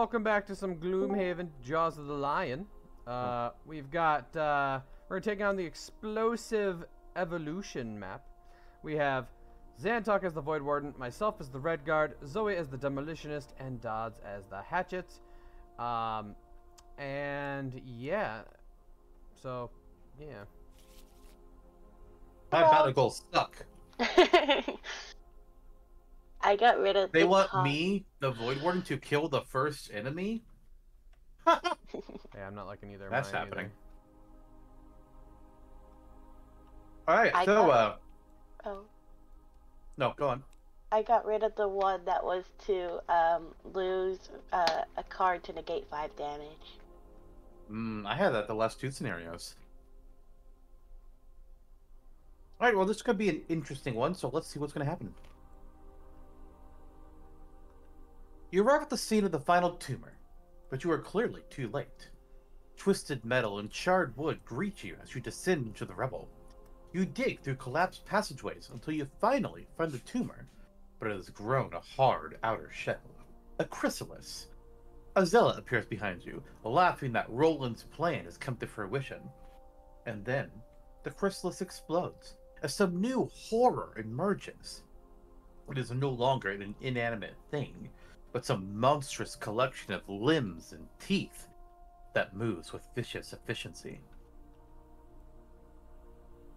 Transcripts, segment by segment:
welcome back to some Gloomhaven Jaws of the Lion. Uh, we've got, uh, we're taking on the Explosive Evolution map. We have Zantok as the Void Warden, myself as the Red Guard, Zoe as the Demolitionist, and Dodds as the Hatchet. Um, and yeah, so, yeah. My battle goals suck. I got rid of. They the want top- me, the Void Warden, to kill the first enemy? Yeah, I'm not liking either of That's mine happening. either. Alright, I so, got- uh, Oh, no, go on. I got rid of the one that was to um, lose uh, a card to negate five damage. Mm, I had that the last two scenarios. Alright, well, this could be an interesting one, so let's see what's going to happen. You arrive at the scene of the final tumor, but you are clearly too late. Twisted metal and charred wood greet you as you descend into the rubble. You dig through collapsed passageways until you finally find the tumor, but it has grown a hard outer shell. A chrysalis. A zealot appears behind you, laughing that Roland's plan has come to fruition. And then, the chrysalis explodes, as some new horror emerges. It is no longer an inanimate thing, but some monstrous collection of limbs and teeth that moves with vicious efficiency.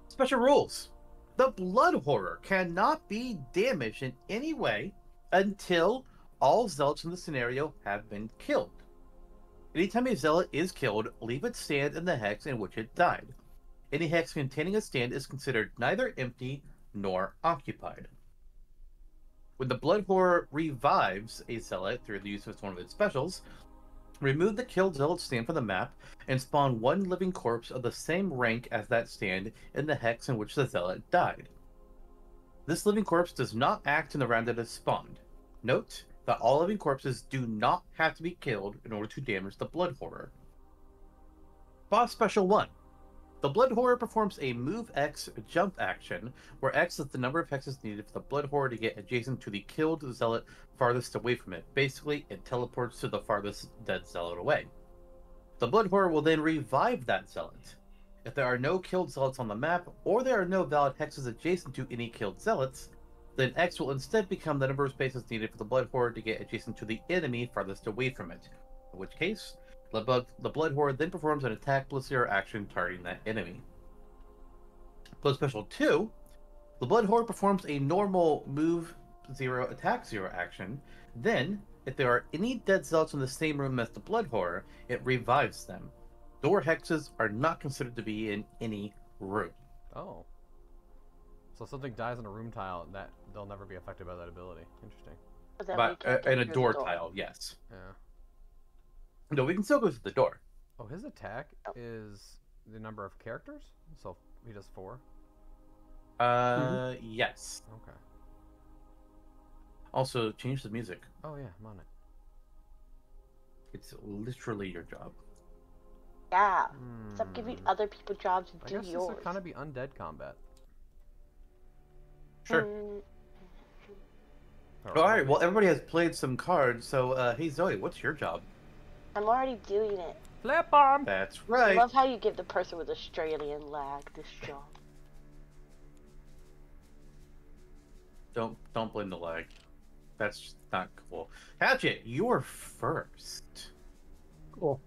Special rules. The blood horror cannot be damaged in any way until all zealots in the scenario have been killed. Anytime a zealot is killed, leave its stand in the hex in which it died. Any hex containing a stand is considered neither empty nor occupied. When the blood horror revives a zealot through the use of one of its specials, remove the killed zealot stand from the map and spawn one living corpse of the same rank as that stand in the hex in which the zealot died. This living corpse does not act in the round that is spawned. Note that all living corpses do not have to be killed in order to damage the blood horror. Boss Special 1. The Blood Horror performs a Move X jump action, where X is the number of hexes needed for the Blood Horror to get adjacent to the killed zealot farthest away from it. Basically, it teleports to the farthest dead zealot away. The Blood Horror will then revive that zealot. If there are no killed zealots on the map, or there are no valid hexes adjacent to any killed zealots, then X will instead become the number of spaces needed for the Blood Horror to get adjacent to the enemy farthest away from it. In which case, the Blood, the blood Horror then performs an attack plus zero action targeting that enemy. Blood Special 2, the Blood Horror performs a normal move zero attack zero action. Then, if there are any dead zealots in the same room as the Blood Horror, it revives them. Door hexes are not considered to be in any room. Oh. So if something dies on a room tile, that they'll never be affected by that ability. Interesting. But then But uh, get in a through the door tile, yes. Yeah. No, we can still go through the door. Oh, his attack Oh. is the number of characters? So he does four? Uh, yes. Okay. Also, change the music. Oh yeah, I'm on it. It's literally your job. Yeah. Stop giving Hmm. other people jobs and I do guess this yours. would kind of be undead combat. Sure. Mm, All right. Well, everybody has played some cards. So, uh, hey Zoe, what's your job? I'm already doing it. Flip bomb. That's right. I love how you give the person with Australian lag this job. Don't don't blame the lag. That's just not cool. Hatchet, you're first. Cool.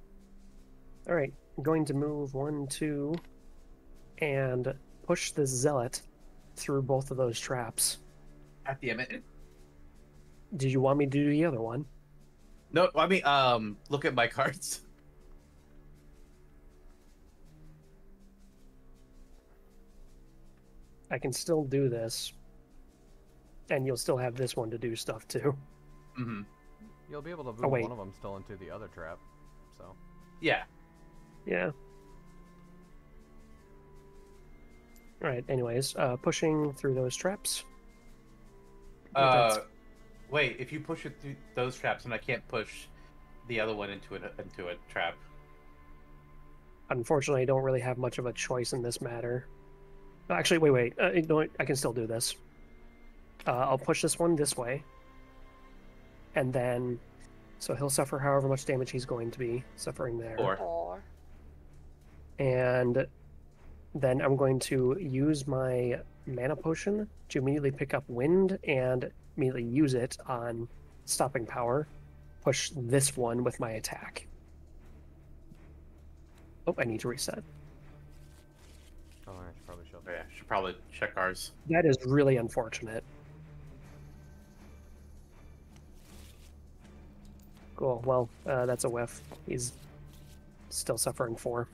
All right, I'm going to move one, two, and push the zealot through both of those traps. At the it. Did you want me to do the other one? No, I mean, um, look at my cards. I can still do this, and you'll still have this one to do stuff too. hmm You'll be able to move Oh, wait. one of them still into the other trap. So Yeah. Yeah. All right. Anyways, uh, pushing through those traps. Uh, That's- wait. If you push it through those traps, and I can't push the other one into a into a trap. Unfortunately, I don't really have much of a choice in this matter. Actually, wait, wait. Uh, no, I can still do this. Uh, I'll push this one this way, and then So he'll suffer however much damage he's going to be suffering there. Four. Four. And then I'm going to use my mana potion to immediately pick up wind and immediately use it on stopping power. Push this one with my attack. Oh, I need to reset. Oh, I should probably show yeah, should probably check ours. That is really unfortunate. Cool. Well, uh, that's a whiff. He's still suffering four.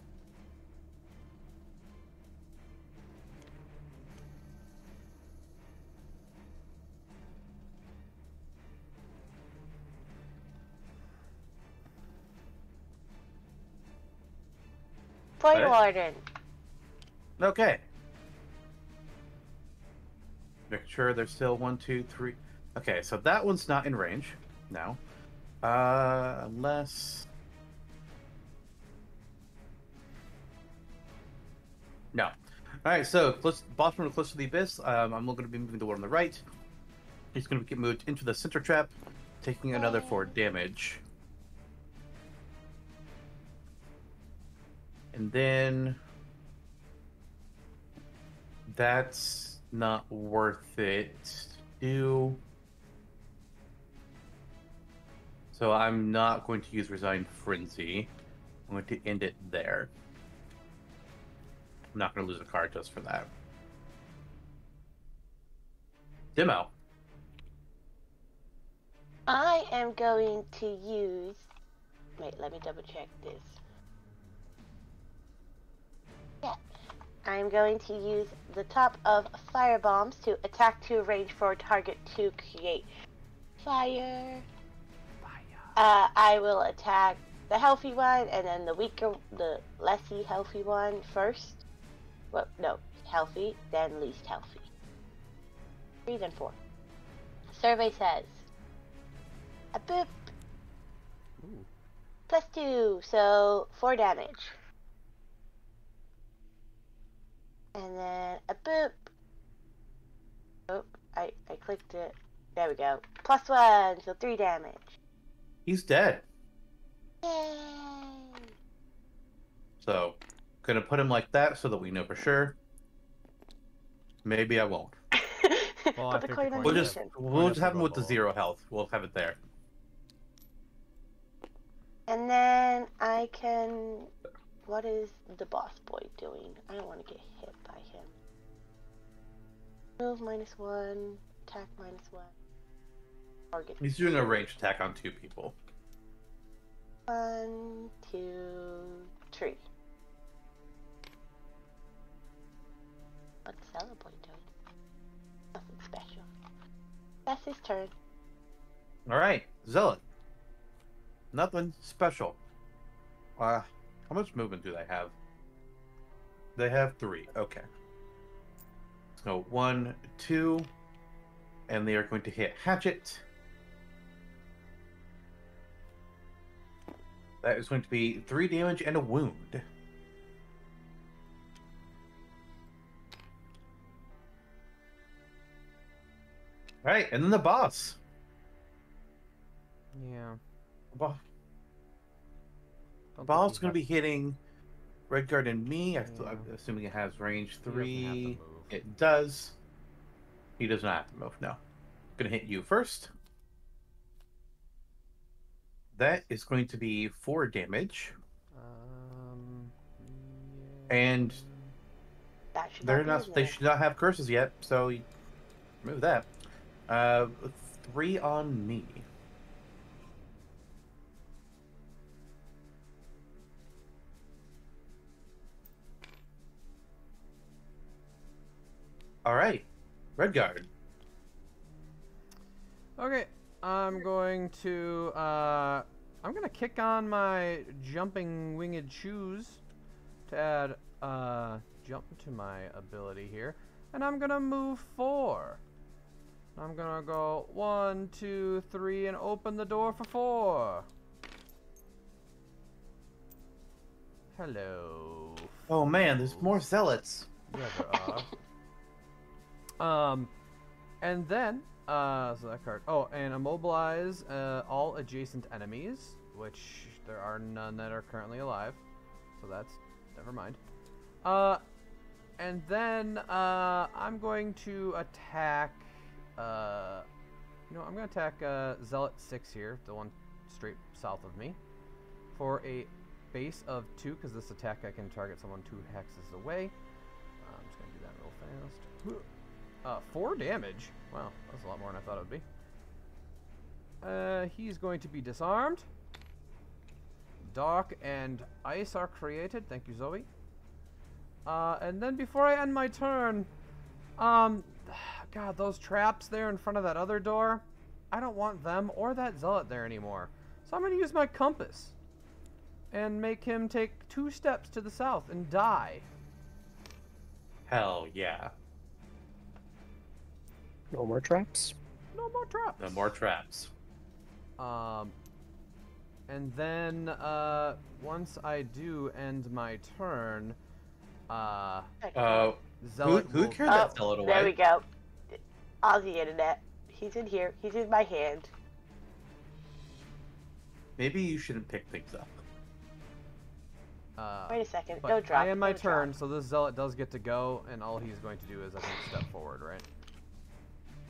Void Right. Warden. Okay. Make sure there's still one, two, three. Okay, so that one's not in range now. Uh, unless. No. Alright, so close, boss from close to the abyss. Um, I'm going to be moving the one on the right. He's going to get moved into the center trap, taking another four damage. And then that's not worth it to do. So I'm not going to use Resigned Frenzy. I'm going to end it there. I'm not going to lose a card just for that. Demo. I am going to use. Wait, let me double check this. Yeah. I'm going to use the top of fire bombs to attack to range for target to create fire. Uh, I will attack the healthy one and then the weaker, the lessy healthy one first. Well, no, healthy, then least healthy. Three, then four. Survey says a boop Ooh. plus two, so four damage. And then a boop. Oh, I, I clicked it. There we go. Plus one, so three damage. He's dead. Yay! So, gonna put him like that so that we know for sure. Maybe I won't. Well, I Put the coin the on We'll just we'll just have him with the zero health. We'll have it there. And then I can. What is the boss boy doing? I don't want to get hit by him. Move minus one, attack minus one. Target He's doing a ranged attack on two people. one, two, three. What's Celeboy doing? Nothing special. That's his turn. All right, Zealot. Nothing special. Uh, how much movement do they have? They have three. Okay. So one, two, and they are going to hit Hatchet. That is going to be three damage and a wound. All right, and then the boss. Yeah. Boss. Don't Ball's he going to be has- hitting Redguard and me. I Yeah. I'm assuming it has range he doesn't have to three. It does. He does not have to move. No. Going to hit you first. That is going to be four damage. Um, And yeah. That should They're not. not. They should not have curses yet. So you remove that. Uh, three on me. All right, Redguard. Okay, I'm going to uh, I'm gonna kick on my jumping winged shoes to add uh, jump to my ability here, and I'm gonna move four. I'm gonna go one, two, three, and open the door for four. Hello. Oh man, there's more zealots. Yeah, there are. Um, and then uh, so that card. Oh, and immobilize uh, all adjacent enemies, which there are none that are currently alive. So that's never mind. Uh, and then uh, I'm going to attack. Uh, you know, I'm going to attack uh, Zealot Six here, the one straight south of me, for a base of two. Because this attack I can target someone two hexes away. Uh, I'm just going to do that real fast. Uh, four damage. Wow, that's a lot more than I thought it would be. Uh, he's going to be disarmed. Dark and ice are created. Thank you, Zoe. Uh, and then before I end my turn, um, God, those traps there in front of that other door, I don't want them or that zealot there anymore. So I'm going to use my compass and make him take two steps to the south and die. Hell yeah. No more traps. No more traps. No more traps. Um, and then uh, once I do end my turn, uh, Uh, who, Zealot who will- carried Oh, that zealot away? there we go. Aussie internet. He's in here. He's in my hand. Maybe you shouldn't pick things up. Uh, Wait a second. but No drop. I end my no drop. turn, so this zealot does get to go, and all he's going to do is I think step forward, right?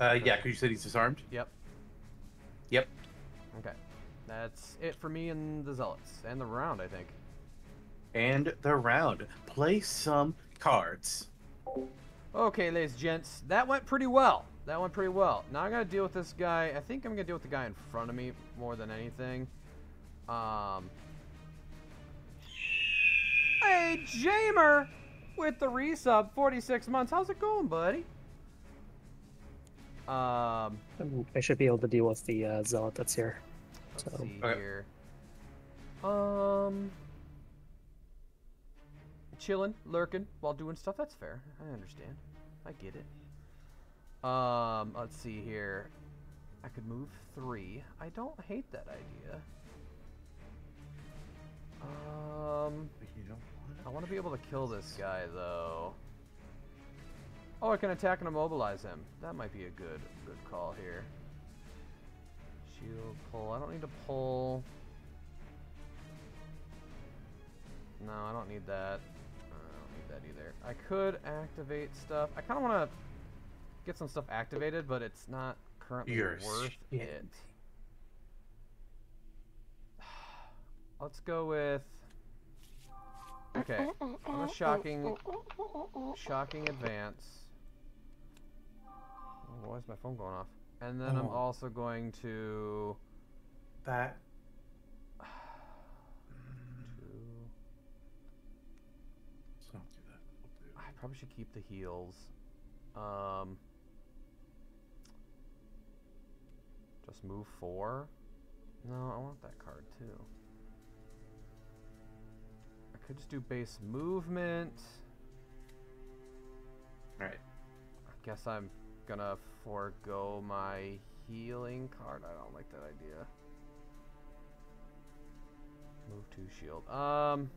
Uh, yeah, because you said he's disarmed. Yep. Yep. Okay, that's it for me and the zealots and the round, I think. And the round. Play some cards. Okay, ladies and gents, that went pretty well. That went pretty well. Now I gotta deal with this guy. I think I'm gonna deal with the guy in front of me more than anything. Um. Hey, Jamer, with the resub, 46 months. How's it going, buddy? Um. I should be able to deal with the uh, zealot that's here. Let's So- see Okay. here. Um, chilling, lurking while doing stuff. That's fair. I understand. I get it. Um, let's see here. I could move three. I don't hate that idea. Um, I want to be able to kill this guy though. Oh, I can attack and immobilize him. That might be a good good call here. Shield pull. I don't need to pull. No, I don't need that. I don't need that either. I could activate stuff. I kind of want to get some stuff activated, but it's not currently You're worth shit. it. Let's go with. Okay, I'm a shocking, shocking advance. Why is my phone going off? And then I'm Oh. also going to. That. to So don't do that. We'll do- I probably should keep the heels. Um, just move four. No, I want that card too. I could just do base movement. Alright. I guess I'm gonna forego my healing card. I don't like that idea. Move to shield. Um.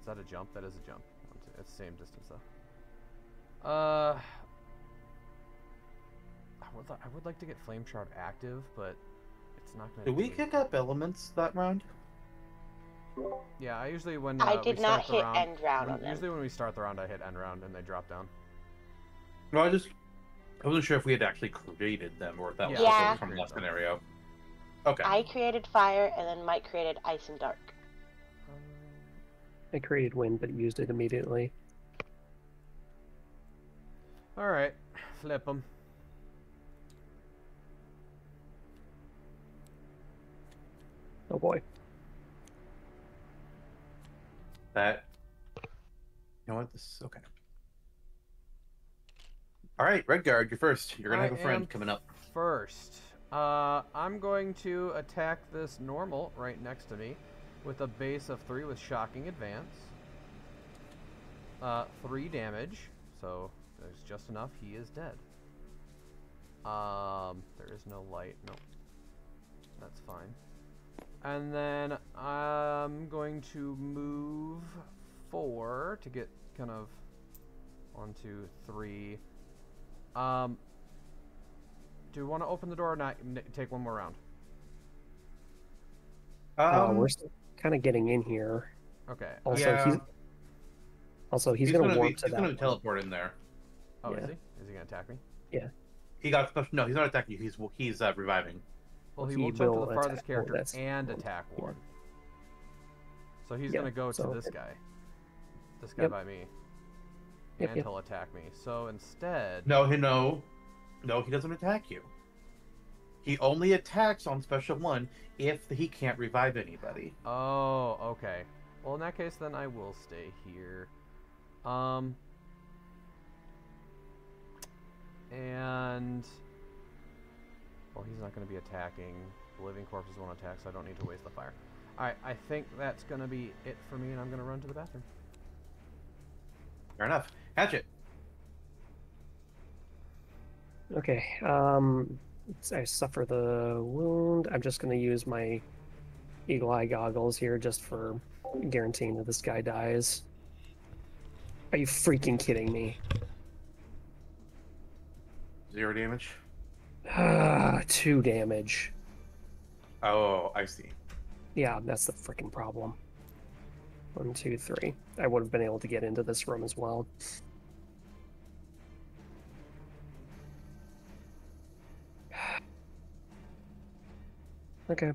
Is that a jump? That is a jump. It's the same distance though. Uh. I would, li- I would like to get Flame Shard active, but it's not gonna. Did we do- kick up elements that round? Yeah, I usually when uh, I we did start not the hit round, end round when- on them. Usually when we start the round, I hit end round and they drop down. No, I just. I wasn't sure if we had actually created them or if that was Yeah. Yeah. from last scenario. Okay. I created fire, and then Mike created ice and dark. I created wind, but used it immediately. all right, flip them. Oh boy. That. You know what? This. is Okay. All right, Redguard, you're first. You're gonna I have a friend coming up. First, uh, I'm going to attack this normal right next to me with a base of three with shocking advance. Uh, three damage, so there's just enough. He is dead. Um, there is no light. Nope. That's fine. And then I'm going to move four to get kind of one, two, three. Um, do you want to open the door or not? Take one more round. Uh, Um, we're still kind of getting in here. Okay. Also, Yeah. he's also he's, he's gonna, gonna warp be, to he's that. gonna teleport in there. Oh, yeah. is he? Is he gonna attack me? Yeah. He got special. No, he's not attacking you. He's he's uh, reviving. Well, he, He will jump to the farthest attack- oh, character that's- and attack yeah. one. So he's Yeah, gonna go to so- this guy. This guy Yep. by me. Yep, and yep. he'll attack me. So instead, No, he no, no, he doesn't attack you. He only attacks on special one if he can't revive anybody. Oh, okay. Well, in that case, then I will stay here. Um. And. Well, he's not going to be attacking. The living corpses won't attack, so I don't need to waste the fire. Alright, I think that's going to be it for me, and I'm going to run to the bathroom. Fair enough. Hatchet. Okay. Um, I suffer the wound. I'm just gonna use my eagle eye goggles here just for guaranteeing that this guy dies. Are you freaking kidding me? Zero damage. Ah, two damage. Oh, I see. Yeah, that's the freaking problem. One, two, three. I would have been able to get into this room as well. Okay.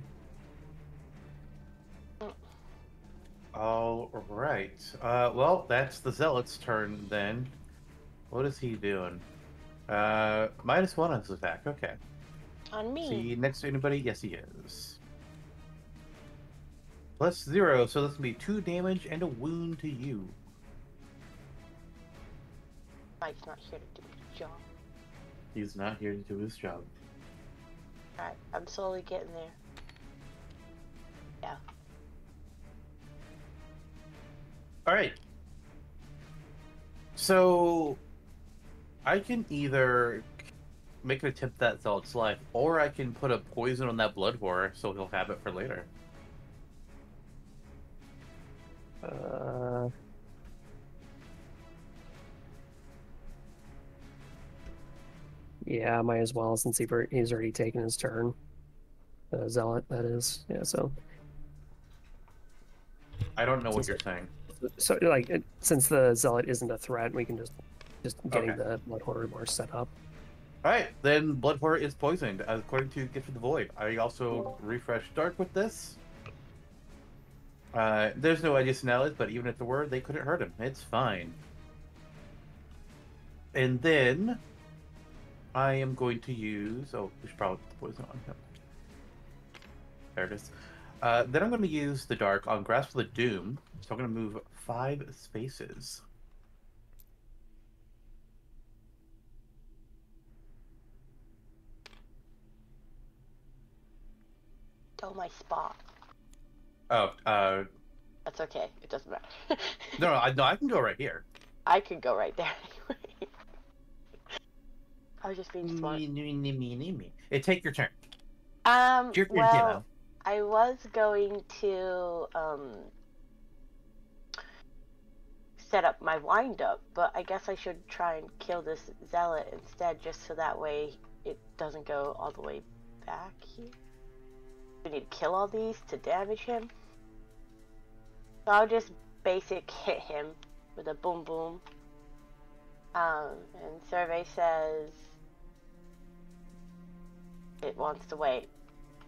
All right. Uh, well, that's the zealot's turn then. What is he doing? Uh, minus one on his attack. Okay. On Is me. he next to anybody? Yes, he is. Plus zero, so that's gonna be two damage and a wound to you. Mike's not here to do his job. He's not here to do his job. Alright, I'm slowly getting there. All right. So, I can either make an attempt that zealot's life, or I can put a poison on that blood horror so he'll have it for later. Uh, yeah, might as well since he, he's already taken his turn. Uh, zealot, that is. Yeah, so I don't know what you're saying. so like it, since the zealot isn't a threat, we can just just getting Okay. the blood horror more set up. All right, then blood horror is poisoned, according to Gift of the Void. I also refreshed Dark with this. Uh, there's no additionalities, but even if there were, they couldn't hurt him. It's fine. And then I am going to use. Oh, we should probably put the poison on him. There it is. Uh, then I'm going to use the dark on Grasp of the Doom. So I'm going to move five spaces. Tell my spot. Oh, uh, That's okay. It doesn't matter. no, no, I, no, I can go right here. I could go right there anyway. I was just being smart. Me, me, me, me, me. Hey, take your turn. Um, your turn, well. I was going to um set up my wind up, but I guess I should try and kill this zealot instead, just so that way it doesn't go all the way back here. We need to kill all these to damage him. So I'll just basic hit him with a boom boom. Um, and survey says it wants to wait.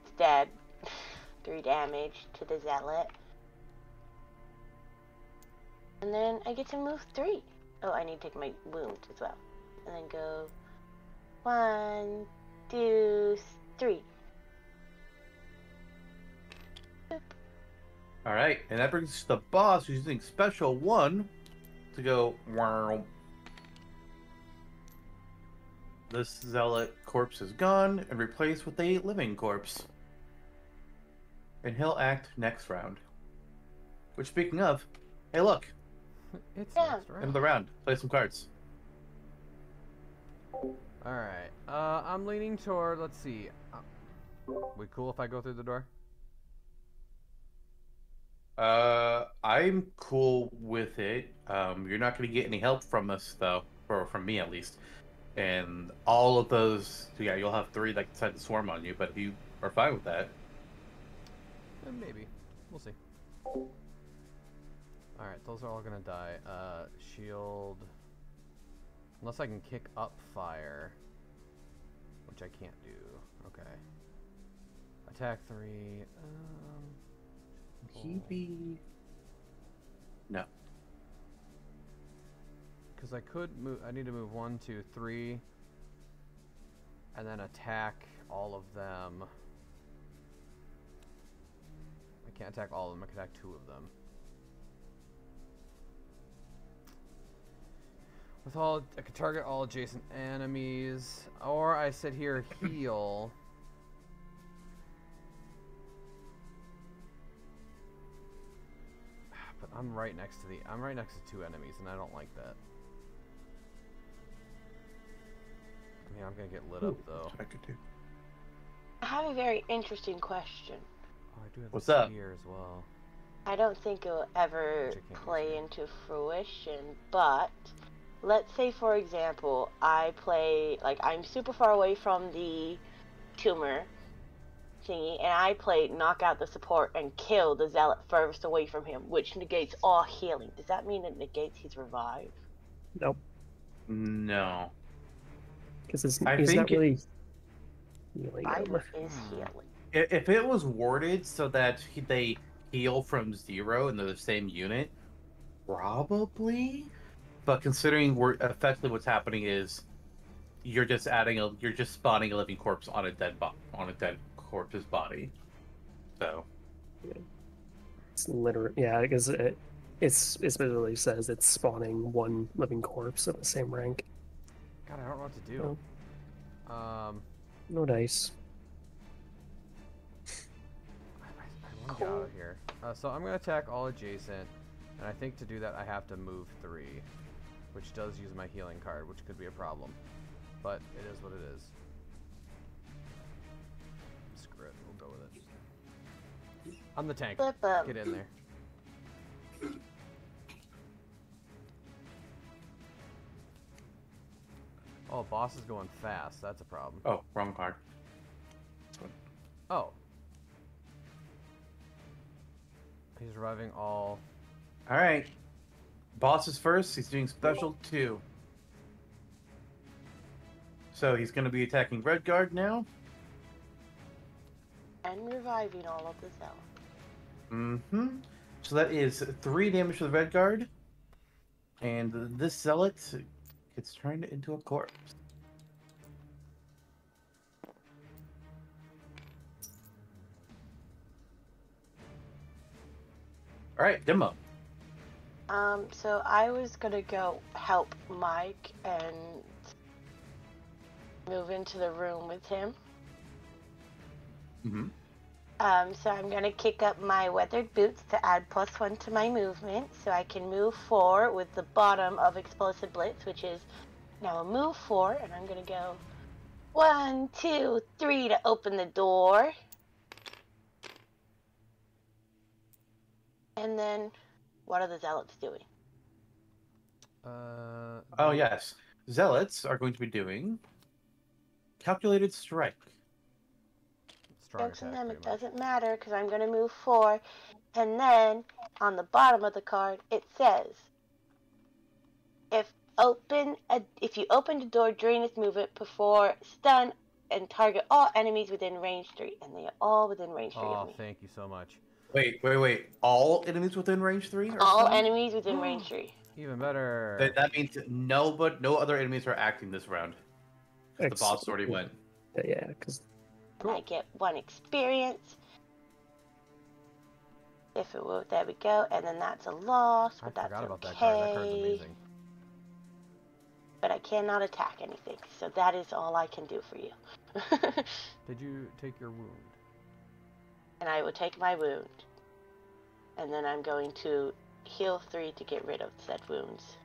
It's dead. Three damage to the zealot. And then I get to move three. Oh, I need to take my wound as well. And then go one, two, three. All right, and that brings us to the boss who's using special one to go. Wow. This zealot corpse is gone and replaced with a living corpse. And he'll act next round. Which, speaking of, hey, look, It's Yeah. next end of the round. Play some cards. Alright. Uh, I'm leaning toward, let's see. Uh, we cool if I go through the door? Uh, I'm cool with it. Um, you're not going to get any help from us, though, or from me at least. And all of those, yeah, you'll have three that decide to swarm on you, but if you are fine with that, maybe. We'll see. Alright, those are all gonna die. Uh, shield. Unless I can kick up fire. Which I can't do. Okay. Attack three. Um. he be. No. Because I could move. I need to move one, two, three. And then attack all of them. I can't attack all of them. I can attack two of them. With all, I could target all adjacent enemies, or I sit here heal. But I'm right next to the, I'm right next to two enemies, and I don't like that. I mean, I'm gonna get lit up though. I could do. I have a very interesting question. Oh, I do have What's the up? spear as well. I don't think it will ever Which play see. into fruition, but let's say, for example, I play, like, I'm super far away from the tumor thingy, and I play knock out the support and kill the zealot furthest away from him, which negates all healing. Does that mean it negates his revive? Nope, No. because he's I he's not think it- really healing Revive him. is healing. I- If it was warded so that he, they heal from zero and they're the same unit, probably. But considering we're effectively what's happening is you're just adding a you're just spawning a living corpse on a dead bo- on a dead corpse's body. So It's literally yeah, because it it's it specifically says it's spawning one living corpse of the same rank. God, I don't know what to do. Um, No dice. I, I want to get out of here. Uh, so I'm gonna attack all adjacent, and I think to do that I have to move three, which does use my healing card, which could be a problem, but it is what it is. Screw it, we'll go with it. I'm the tank. Get in there. Oh, boss is going fast. That's a problem. oh, wrong card. Oh. He's reviving all. All right. Boss is first. He's doing special two. So he's going to be attacking Red Guard now. And reviving all of the zealots. Mm-hmm. So that is three damage to the Red Guard. And this Zealot gets turned into a corpse. Alright, demo. Um, so I was gonna go help Mike and move into the room with him. Mm-hmm. Um, so I'm gonna kick up my weathered boots to add plus one to my movement, so I can move four with the bottom of explosive blitz, which is now a move four, and I'm gonna go one, two, three to open the door, and then what are the zealots doing? Uh. Oh, yes. Zealots are going to be doing calculated strike. Strong Strokes and them, it doesn't matter because I'm going to move four. And then on the bottom of the card, it says if open a, if you open the door during this movement before stun and target all enemies within range three, and they are all within range three Oh, of me. thank you so much. Wait, wait, wait. All enemies within range three? Are All stunned? enemies within range oh. three. Even better. That, that means no, but no other enemies are acting this round. The boss already went. Yeah, because And I get one experience. If it will, there we go, and then that's a loss, I but that's forgot about okay. that card. That card's amazing. But I cannot attack anything, so that is all I can do for you. Did you take your wound? And I will take my wound. And then I'm going to heal three to get rid of said wounds.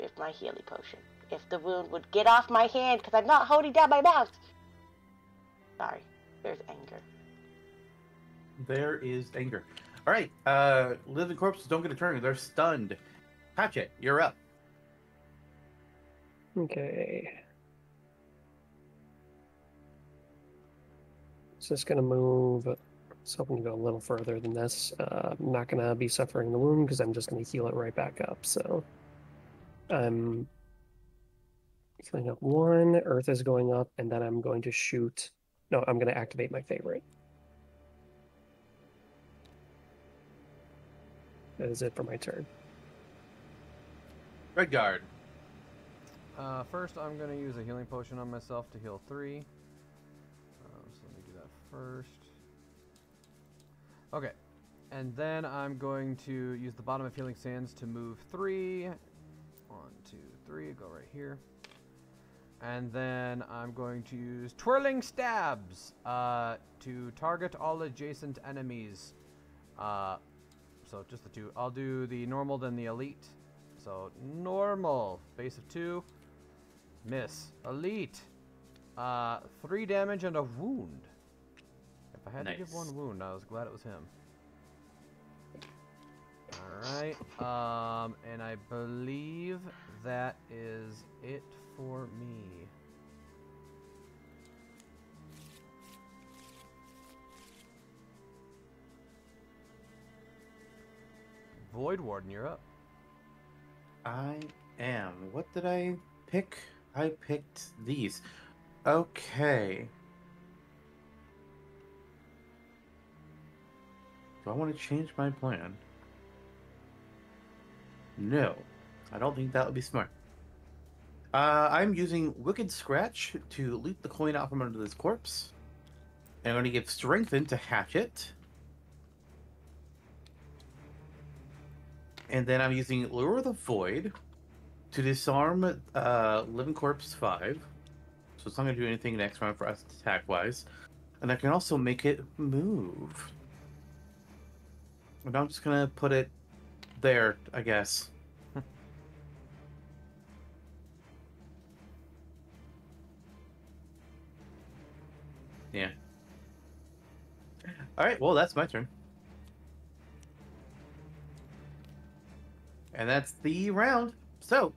With my healing potion. If the wound would get off my hand, because I'm not holding down my mouth. Sorry, there's anger. There is anger. All right, uh, living corpses don't get a turn. They're stunned. Hatchet, you're up. Okay. So it's gonna move. So I'm gonna go a little further than this. Uh, I'm not gonna be suffering the wound because I'm just gonna heal it right back up. So I'm healing up one. Earth is going up, and then I'm going to shoot. No, I'm gonna activate my favorite. That is it for my turn. Redguard. Uh, first, I'm going to use a healing potion on myself to heal three. First. Okay. And then I'm going to use the bottom of Healing Sands to move three. One, two, three. Go right here. And then I'm going to use Twirling Stabs uh, to target all adjacent enemies. Uh, so just the two. I'll do the normal, then the elite. So normal, base of two. Miss. Elite. Uh, three damage and a wound. If I had to give one wound, I was glad it was him. Alright. Um, and I believe that is it for me. Void Warden, you're up. I am. What did I pick? I picked these. Okay. Do I want to change my plan? No. I don't think that would be smart. Uh, I'm using Wicked Scratch to loot the coin out from under this corpse. And I'm going to give Strengthen to Hatchet. And then I'm using Lure of the Void to disarm uh, Living Corpse 5. So it's not going to do anything next round for us attack wise. And I can also make it move. And I'm just to put it there, I guess. yeah. Alright, well, that's my turn. And that's the round. So,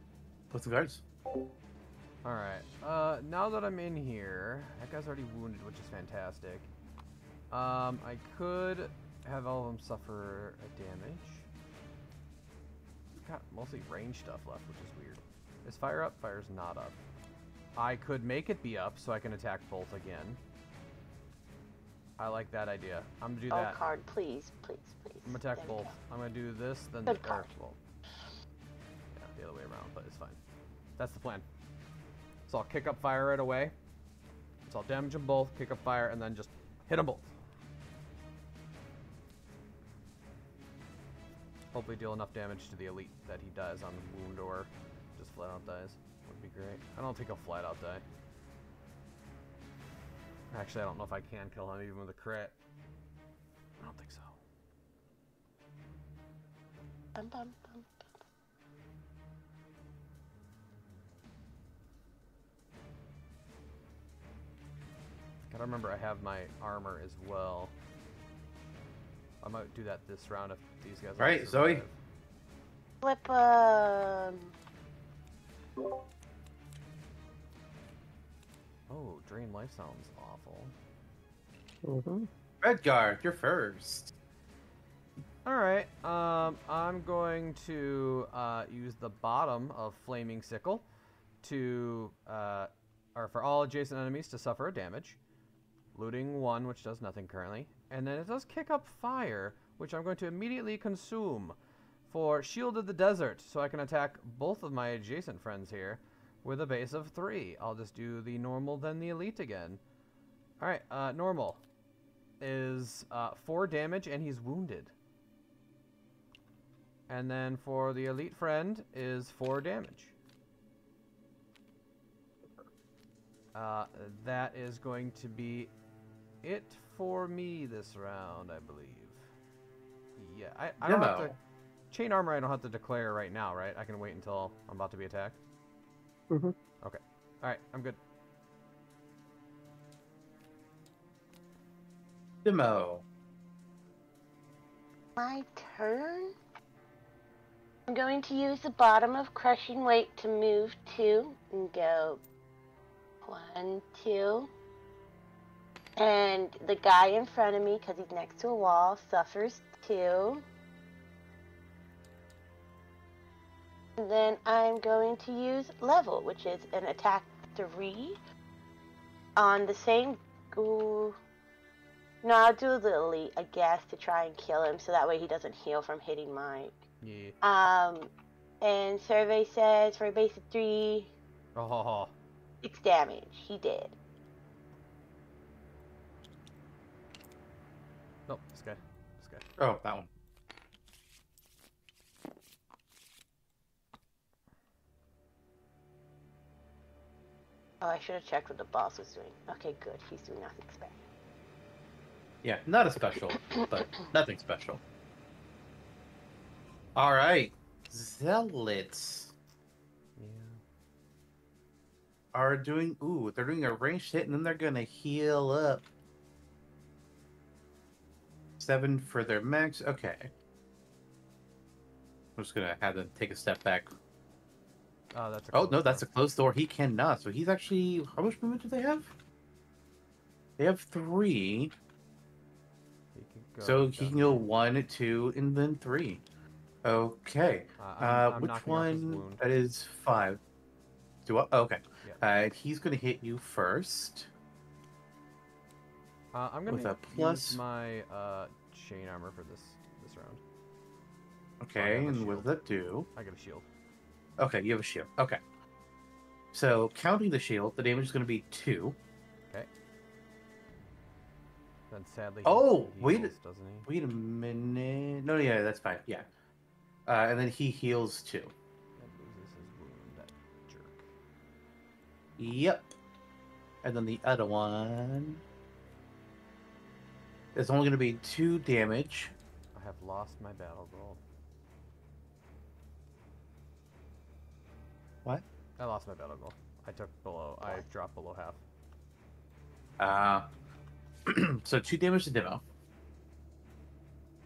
put some cards. Alright. Uh, now that I'm in here, that guy's already wounded, which is fantastic. Um, I could have all of them suffer a damage. Got mostly range stuff left, which is weird. Is fire up? Fire's not up. I could make it be up so I can attack both again. I like that idea. I'm gonna do Oh, that. card, please, please, please. I'm gonna attack both. go. I'm gonna do this, then Good the, card. well, yeah, the other way around, but it's fine. That's the plan. So I'll kick up fire right away. So I'll damage them both, kick up fire, and then just hit them both. Hopefully deal enough damage to the elite that he dies on the wound or just flat out dies. Would be great. I don't think he'll flat out die. Actually, I don't know if I can kill him even with a crit. I don't think so. Bum, bum, bum. Gotta remember I have my armor as well. I might do that this round if these guys. all Right, Zoe. Flip, um. Oh, drain life sounds awful. hmm Redguard, you're first. All right, um, I'm going to uh, use the bottom of Flaming Sickle to, uh, or for all adjacent enemies to suffer damage. Looting one, which does nothing currently, and then it does kick up fire, which I'm going to immediately consume for Shield of the Desert, so I can attack both of my adjacent friends here with a base of three. I'll just do the normal, then the elite again. All right, uh, normal is uh, four damage, and he's wounded. And then for the elite friend is four damage. Uh, that is going to be it for me this round, I believe. Yeah, I, I don't have to. Chain armor, I don't have to declare right now, right? I can wait until I'm about to be attacked. Mhm. Okay. All right, I'm good. Demo. My turn? I'm going to use the bottom of crushing weight to move two and go one, two. And the guy in front of me, because he's next to a wall, suffers too. And then I'm going to use level, which is an attack three on the same. Ooh. No, I'll do Lily, I guess, to try and kill him, so that way he doesn't heal from hitting Mike. Yeah. Um, and survey says for a base of three, Oh, six damage. He did. nope. This guy. This guy. Oh, that one. Oh, I should have checked what the boss was doing. Okay, good. He's doing nothing special. Yeah, not a special, but nothing special. All right, zealots Yeah. are doing. Ooh, they're doing a ranged hit, and then they're gonna heal up. Seven for their max. Okay. I'm just gonna have them take a step back. Oh, that's. A Oh no, that's a closed door. He cannot. So he's actually. How much movement do they have? They have three. He can go So he can go one, two, and then three. Okay. Uh, Uh, I'm, I'm which knocking off his one? That is five. Do I? Oh, okay. Yeah. Uh, he's gonna hit you first. Uh, I'm gonna with a use plus- my uh, chain armor for this this round. Okay, a and what does that do? I got a shield. Okay, you have a shield. Okay. So counting the shield, the damage is gonna be two. Okay. Then sadly. Oh, wait. heals, doesn't he? Wait a minute. No, yeah, that's fine. Yeah. Uh, and then he heals two. That loses his wound. That jerk. Yep. And then the other one is only gonna be two damage. I have lost my battle gold. What? I lost my battle goal. I took below. I dropped below half. Uh, so two damage to demo.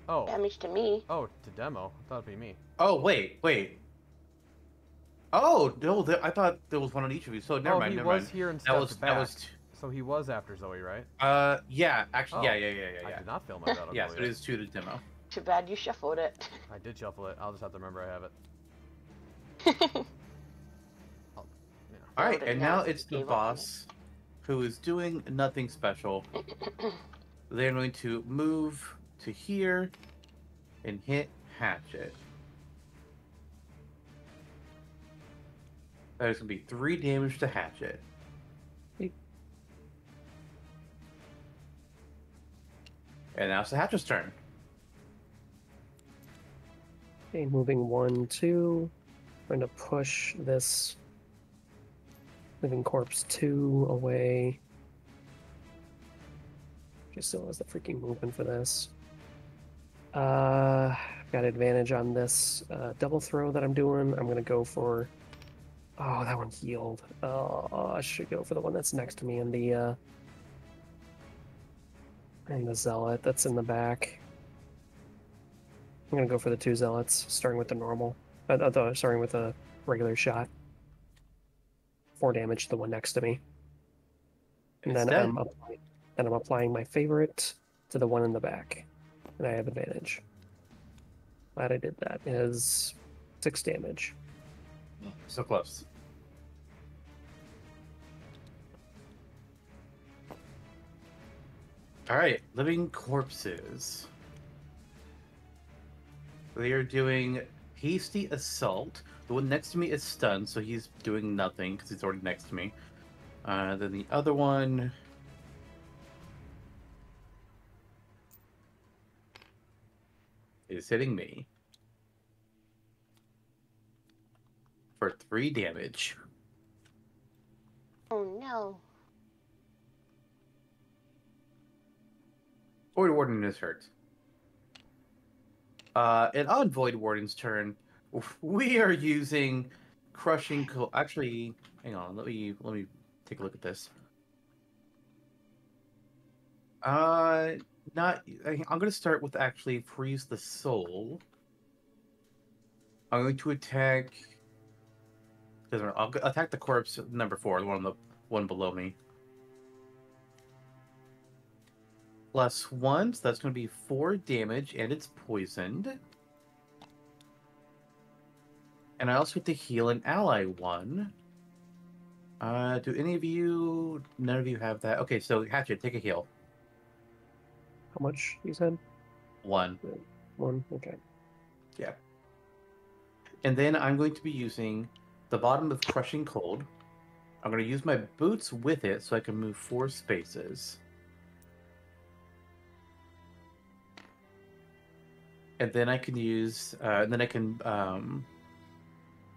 Oh. Damage to me. Oh, to demo. I thought it'd be me. Oh wait, wait. Oh no, there, I thought there was one on each of you. So never oh, mind, he never was mind. here and That was back. that was. T- So he was after Zoe, right? uh, yeah, actually, yeah, Oh, yeah, yeah, yeah, I did not fail my battle Yeah, so it yet. is two to demo. Too bad you shuffled it. I did shuffle it. I'll just have to remember I have it. Yeah. All right, and now it's the gave up on it. boss, who is doing nothing special. They're going to move to here and hit Hatchet. That is going to be three damage to Hatchet. And now it's the Hatchet's turn. Okay, moving one, two. I'm going to push this living corpse two away. Just still has the freaking movement for this. Uh, I've got advantage on this uh, double throw that I'm doing. I'm gonna go for. Oh, that one healed. Oh, I should go for the one that's next to me and the uh, and the zealot that's in the back. I'm gonna go for the two zealots, starting with the normal. Uh, uh, the- starting with a regular shot. Four damage to the one next to me, and then Instead- I'm applying, then I'm applying my favorite to the one in the back, and I have advantage. Glad I did that. Is six damage. So close. All right, living corpses. They are doing hasty assault. The one next to me is stunned, so he's doing nothing because he's already next to me. Uh, then the other one. Is hitting me for three damage. oh no. Void Warden is hurt. Uh, and on Void Warden's turn, we are using crushing. Co- Actually, hang on. Let me let me take a look at this. Uh, not. I'm gonna start with actually freeze the soul. I'm going to attack. Doesn't. I'll attack the corpse number four, the one on the one below me. Plus one, so that's going to be four damage, and it's poisoned. And I also get to heal an ally one. Uh, do any of you? None of you have that. Okay, so Hatchet, take a heal. How much you said? One. One. Okay. Yeah. And then I'm going to be using the bottom of Crushing Cold. I'm going to use my boots with it so I can move four spaces. And then I can use, uh, and then I can um,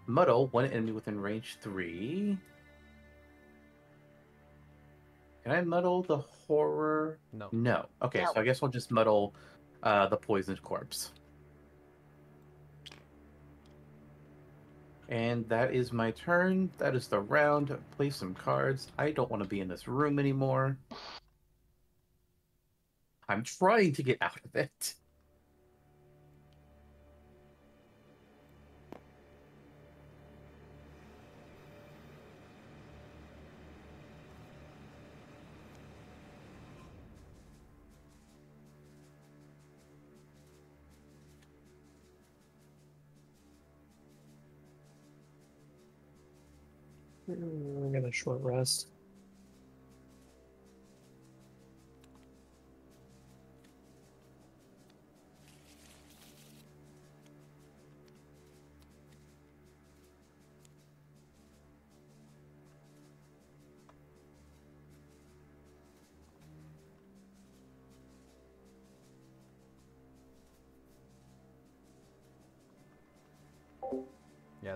muddle one enemy within range three. Can I muddle the horror? No. No. Okay, No. so I guess I'll just muddle uh, the poisoned corpse. And that is my turn. That is the round. Play some cards. I don't want to be in this room anymore. I'm trying to get out of it. Mm, I got a short rest.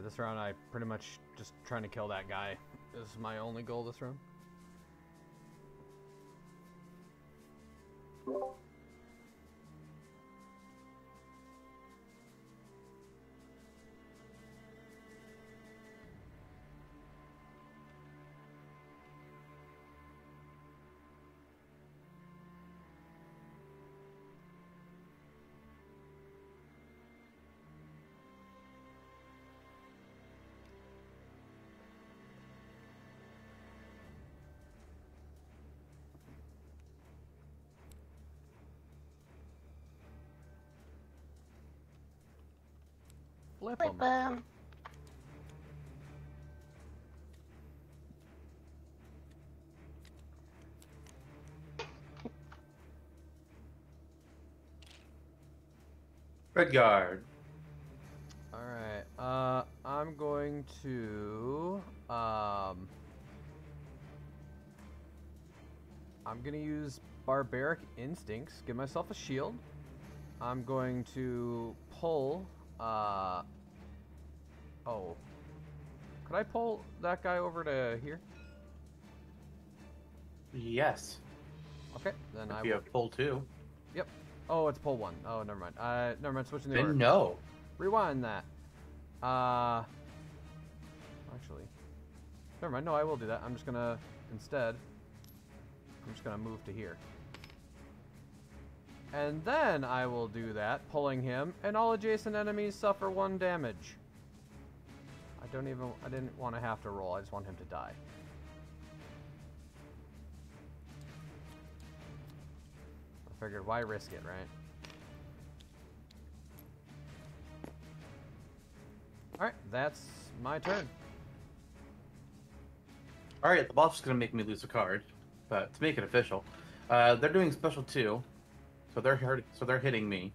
This round I pretty much just trying to kill that guy. This is my only goal this round. Flip Flip him. 'em. Redguard. Alright, uh, I'm going to, um, I'm gonna use Barbaric Instincts, give myself a shield. I'm going to pull, uh, oh, could I pull that guy over to here? Yes. Okay, then I you will. have pull two. Yep. Oh, it's pull one. Oh, never mind. Uh, never mind. Switching the Then order. no. Rewind that. Uh, actually, never mind. No, I will do that. I'm just gonna instead. I'm just gonna move to here. And then I will do that, pulling him, and all adjacent enemies suffer one damage. I don't even. I didn't want to have to roll. I just want him to die. I figured, why risk it, right? Alright, that's my turn. All right, the boss is going to make me lose a card, but to make it official, uh, they're doing special two, so they're hurt, so they're hitting me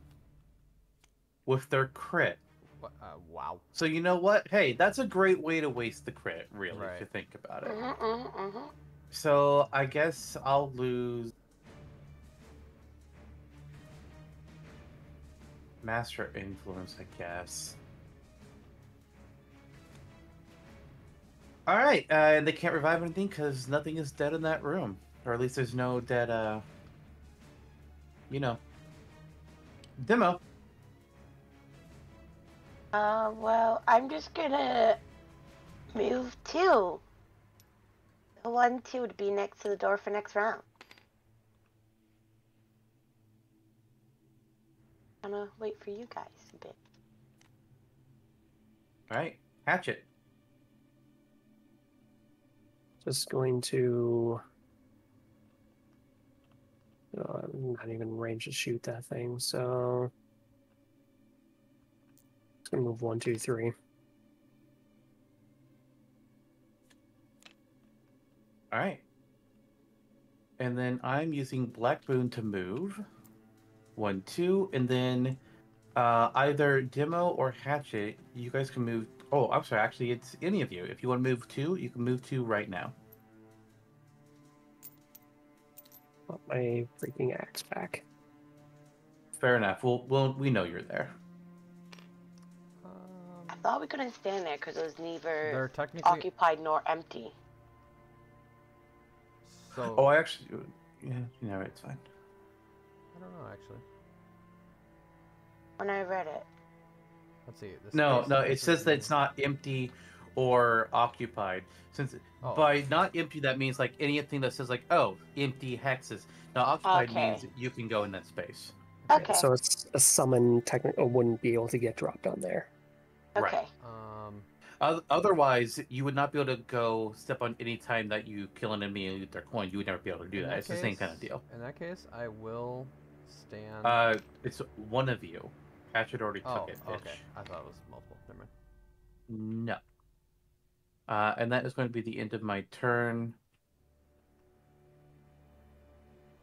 with their crit. Uh, wow. So you know what? Hey, that's a great way to waste the crit, really, if you think about it. Mhm, mhm, mhm. So I guess I'll lose Master Influence, I guess. All right, uh, they can't revive anything because nothing is dead in that room, or at least there's no dead. Uh, you know, demo. Uh, well, I'm just gonna move two. The one two to be next to the door for next round. I'm Gonna wait for you guys a bit. All right, hatchet. Just going to. Uh, not even range to shoot that thing, so. It's gonna move one, two, three. All right. And then I'm using Black Boon to move. One, two, and then uh, either Demo or Hatchet, you guys can move. Oh, I'm sorry. Actually, it's any of you. If you want to move two, you can move two right now. Want my freaking axe back. Fair enough. Well, well, we know you're there. I Um, thought we couldn't stand there because it was neither technically occupied nor empty. so. Oh, I actually, yeah, you know, it's fine. I don't know actually. When I read it, Let's see. the No, no, it says that it's not empty or occupied. Since Oh. by not empty, that means like anything that says like, oh, empty hexes. Now, occupied Okay. means you can go in that space. Right, Okay. So it's a summon technical wouldn't be able to get dropped on there. Right. okay. Um, Otherwise, you would not be able to go step on any time that you kill an enemy and loot their coin. You would never be able to do in that. It's the same kind of deal. In that case, I will stand. Uh, it's one of you. Hatchet already took oh, it. okay. I thought it was multiple. Never mind. No. Uh, and that is going to be the end of my turn.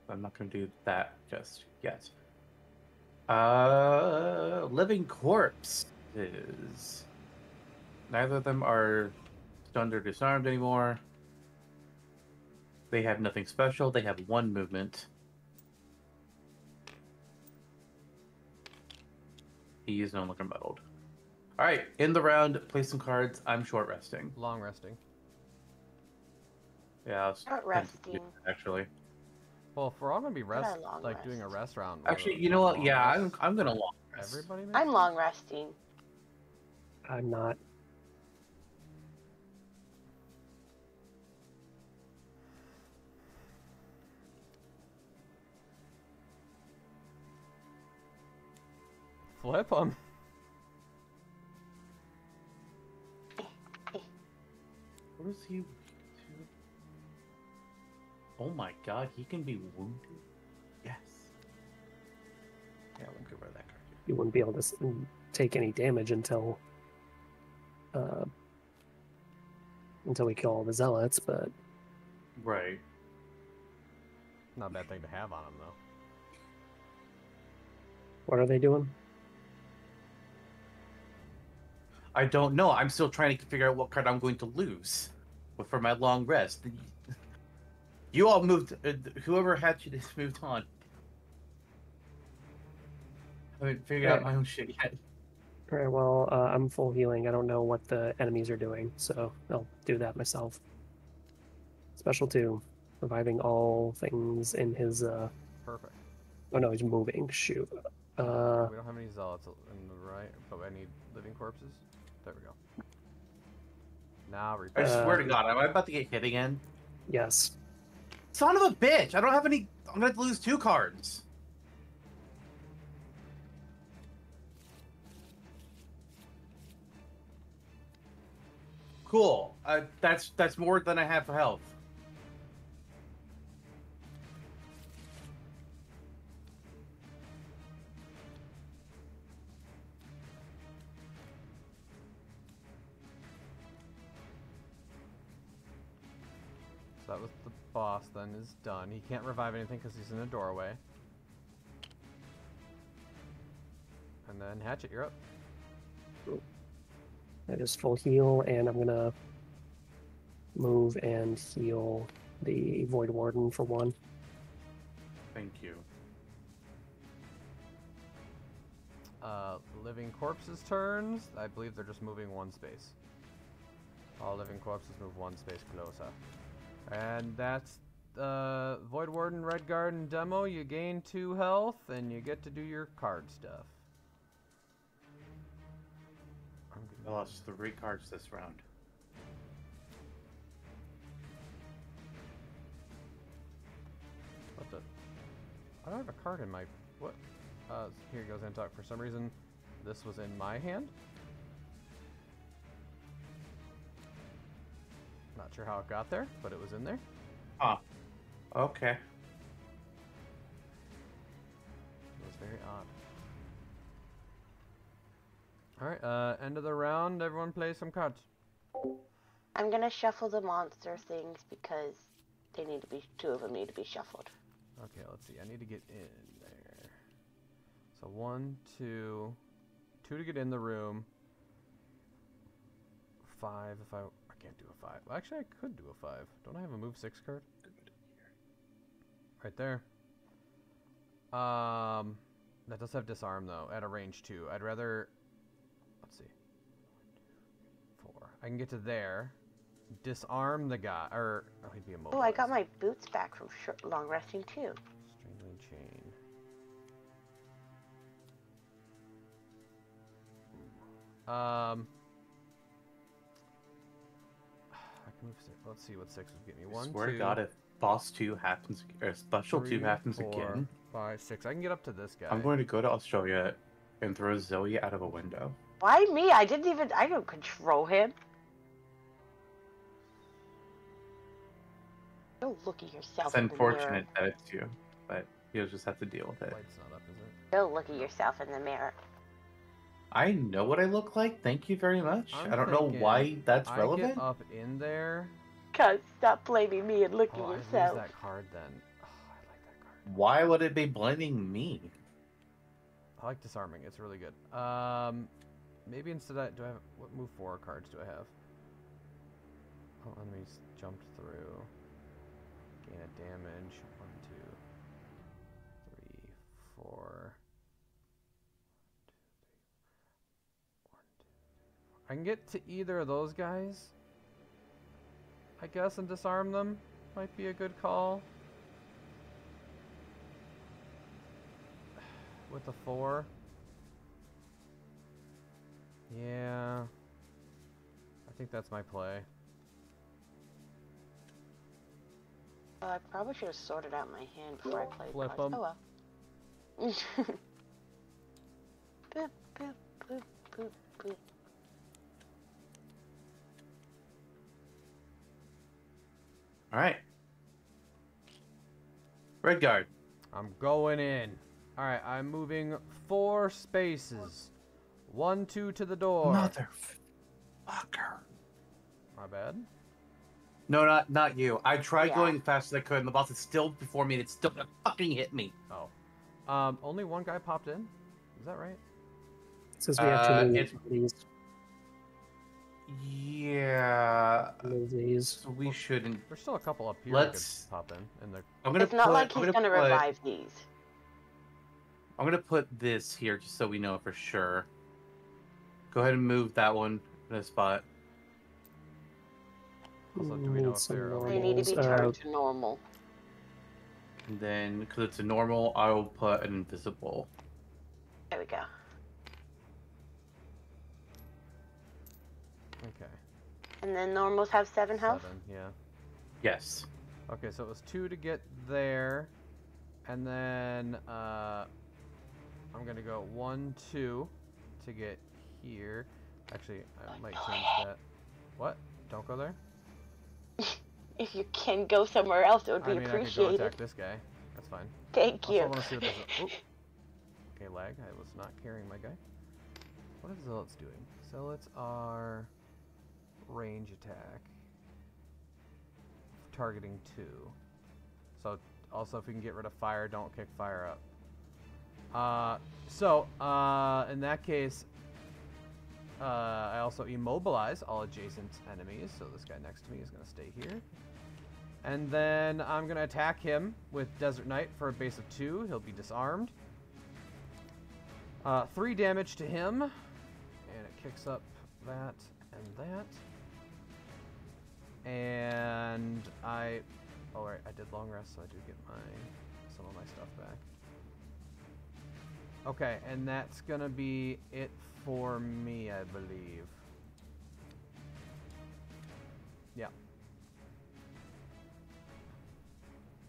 I'm not going to do that just yet. Uh, Living Corpse is. Neither of them are stunned or disarmed anymore. They have nothing special. They have one movement. He is no longer muddled. All right, in the round, play some cards. I'm short resting. Long resting. Yeah, I was Short thinking to do resting. actually. Well, if we're all gonna be What a rest, long like doing a rest. rest round. Actually, you know what? long Yeah, I'm. I'm gonna long rest. Everybody. Makes I'm long resting. I'm not. Flip them. What is he? Oh my god, he can be wounded. Yes. Yeah, we'll get rid of that card. You wouldn't be able to take any damage until. Uh, until we kill all the zealots, but Right. Not a bad thing to have on him though. what are they doing? I don't know. I'm still trying to figure out what card I'm going to lose But for my long rest. You all moved. Uh, whoever had you just moved on. I haven't figured out my own shit yet. All right, well, uh, I'm full healing. I don't know what the enemies are doing, so I'll do that myself. Special two, reviving all things in his. Uh... Perfect. Oh no, he's moving. Shoot. Uh, we don't have any zealots in the right, but I need living corpses. There we go. Now I repair. Uh, swear to God, am I about to get hit again? yes. Son of a bitch! I don't have any. I'm gonna lose two cards. Cool. Uh, that's that's more than I have for health. That was the boss. Then is done. He can't revive anything because he's in a doorway. And then Hatchet, you're up. I just full heal, and I'm gonna move and heal the Void Warden for one. Thank you. Uh, living corpses turns. I believe they're just moving one space. All living corpses move one space closer. And that's the Void Warden Red Garden demo. You gain two health, and you get to do your card stuff. I lost three cards this round. What the? I don't have a card in my. What? Uh, here goes Zantok. For some reason, this was in my hand. Not sure how it got there, but it was in there. Ah. Okay. It was very odd. Alright, uh, end of the round. Everyone play some cards. I'm gonna shuffle the monster things because they need to be two of them need to be shuffled. Okay, let's see. I need to get in there. So one, two, two to get in the room. Five if I I can't do a five. Well, actually, I could do a five. Don't I have a move six card? Right there. Um, that does have disarm though at a range two. I'd rather. Let's see. Four. I can get to there. Disarm the guy, or oh, he'd be Oh. I got my boots back from short, long resting too. Strangling chain. Um, Let's see what six would get me. I One, swear two, to God, if boss two happens or special two happens four, again, five, six. I can get up to this guy. I'm going to go to Australia and throw Zoe out of a window. Why me? I didn't even. I don't control him. Don't look at yourself. It's in the unfortunate that it's you, but you'll just have to deal with it. Light's not up, is it? Don't look at yourself in the mirror. I know what I look like. Thank you very much. I'm I don't know why that's I relevant. get up in there. Cause stop blaming me and look Oh, at I lose yourself. that card then. Oh, I like that card. Why would it be blaming me? I like disarming. It's really good. Um, maybe instead I do I have what move four cards do I have? Oh, enemies jumped through. Gain a damage. One, two, three, four. One, two, three, four. I can get to either of those guys. I guess and disarm them might be a good call. with a four. Yeah. I think that's my play. Oh, I probably should have sorted out my hand before I played Flip cards. 'em. Oh well. boop, boop, boop, boop, boop. All right. Red guard. I'm going in. Alright, I'm moving four spaces. One, two to the door. Motherfucker. My bad. No, not not you. I tried Yeah. going fast as I could, and the boss is still before me, and it's still gonna fucking hit me. Oh. Um, only one guy popped in? Is that right? Since we have too Uh, many it's- of these Yeah. movies. So we shouldn't. There's still a couple up here Let's- that could pop in. And they're I'm gonna It's not put, like I'm he's gonna gonna put- revive these. I'm gonna put this here just so we know for sure. Go ahead and move that one in a spot. Also, do we know if they're normals. they need to be normals. Uh, turned to normal. And then, because it's a normal, I will put an invisible. There we go. And then normals have seven health. Seven, yeah. Yes. Okay, so it was two to get there, and then uh, I'm gonna go one, two, to get here. Actually, I might change that. What? Don't go there. If you can go somewhere else, it would be I mean, I could go appreciated. attack this guy. That's fine. Thank Also, you. I want to see what this. Is. Oop. Okay, lag. I was not carrying my guy. What is are zealots doing? Zealots are range attack, targeting two. So also, if we can get rid of fire, don't kick fire up. Uh, so uh, in that case, uh, I also immobilize all adjacent enemies. So this guy next to me is going to stay here. And then I'm going to attack him with Desert Night for a base of two. He'll be disarmed. Uh, three damage to him. And it kicks up that and that. And I... Oh, right, I did long rest, so I do get my some of my stuff back. Okay, and that's going to be it for me, I believe. Yeah.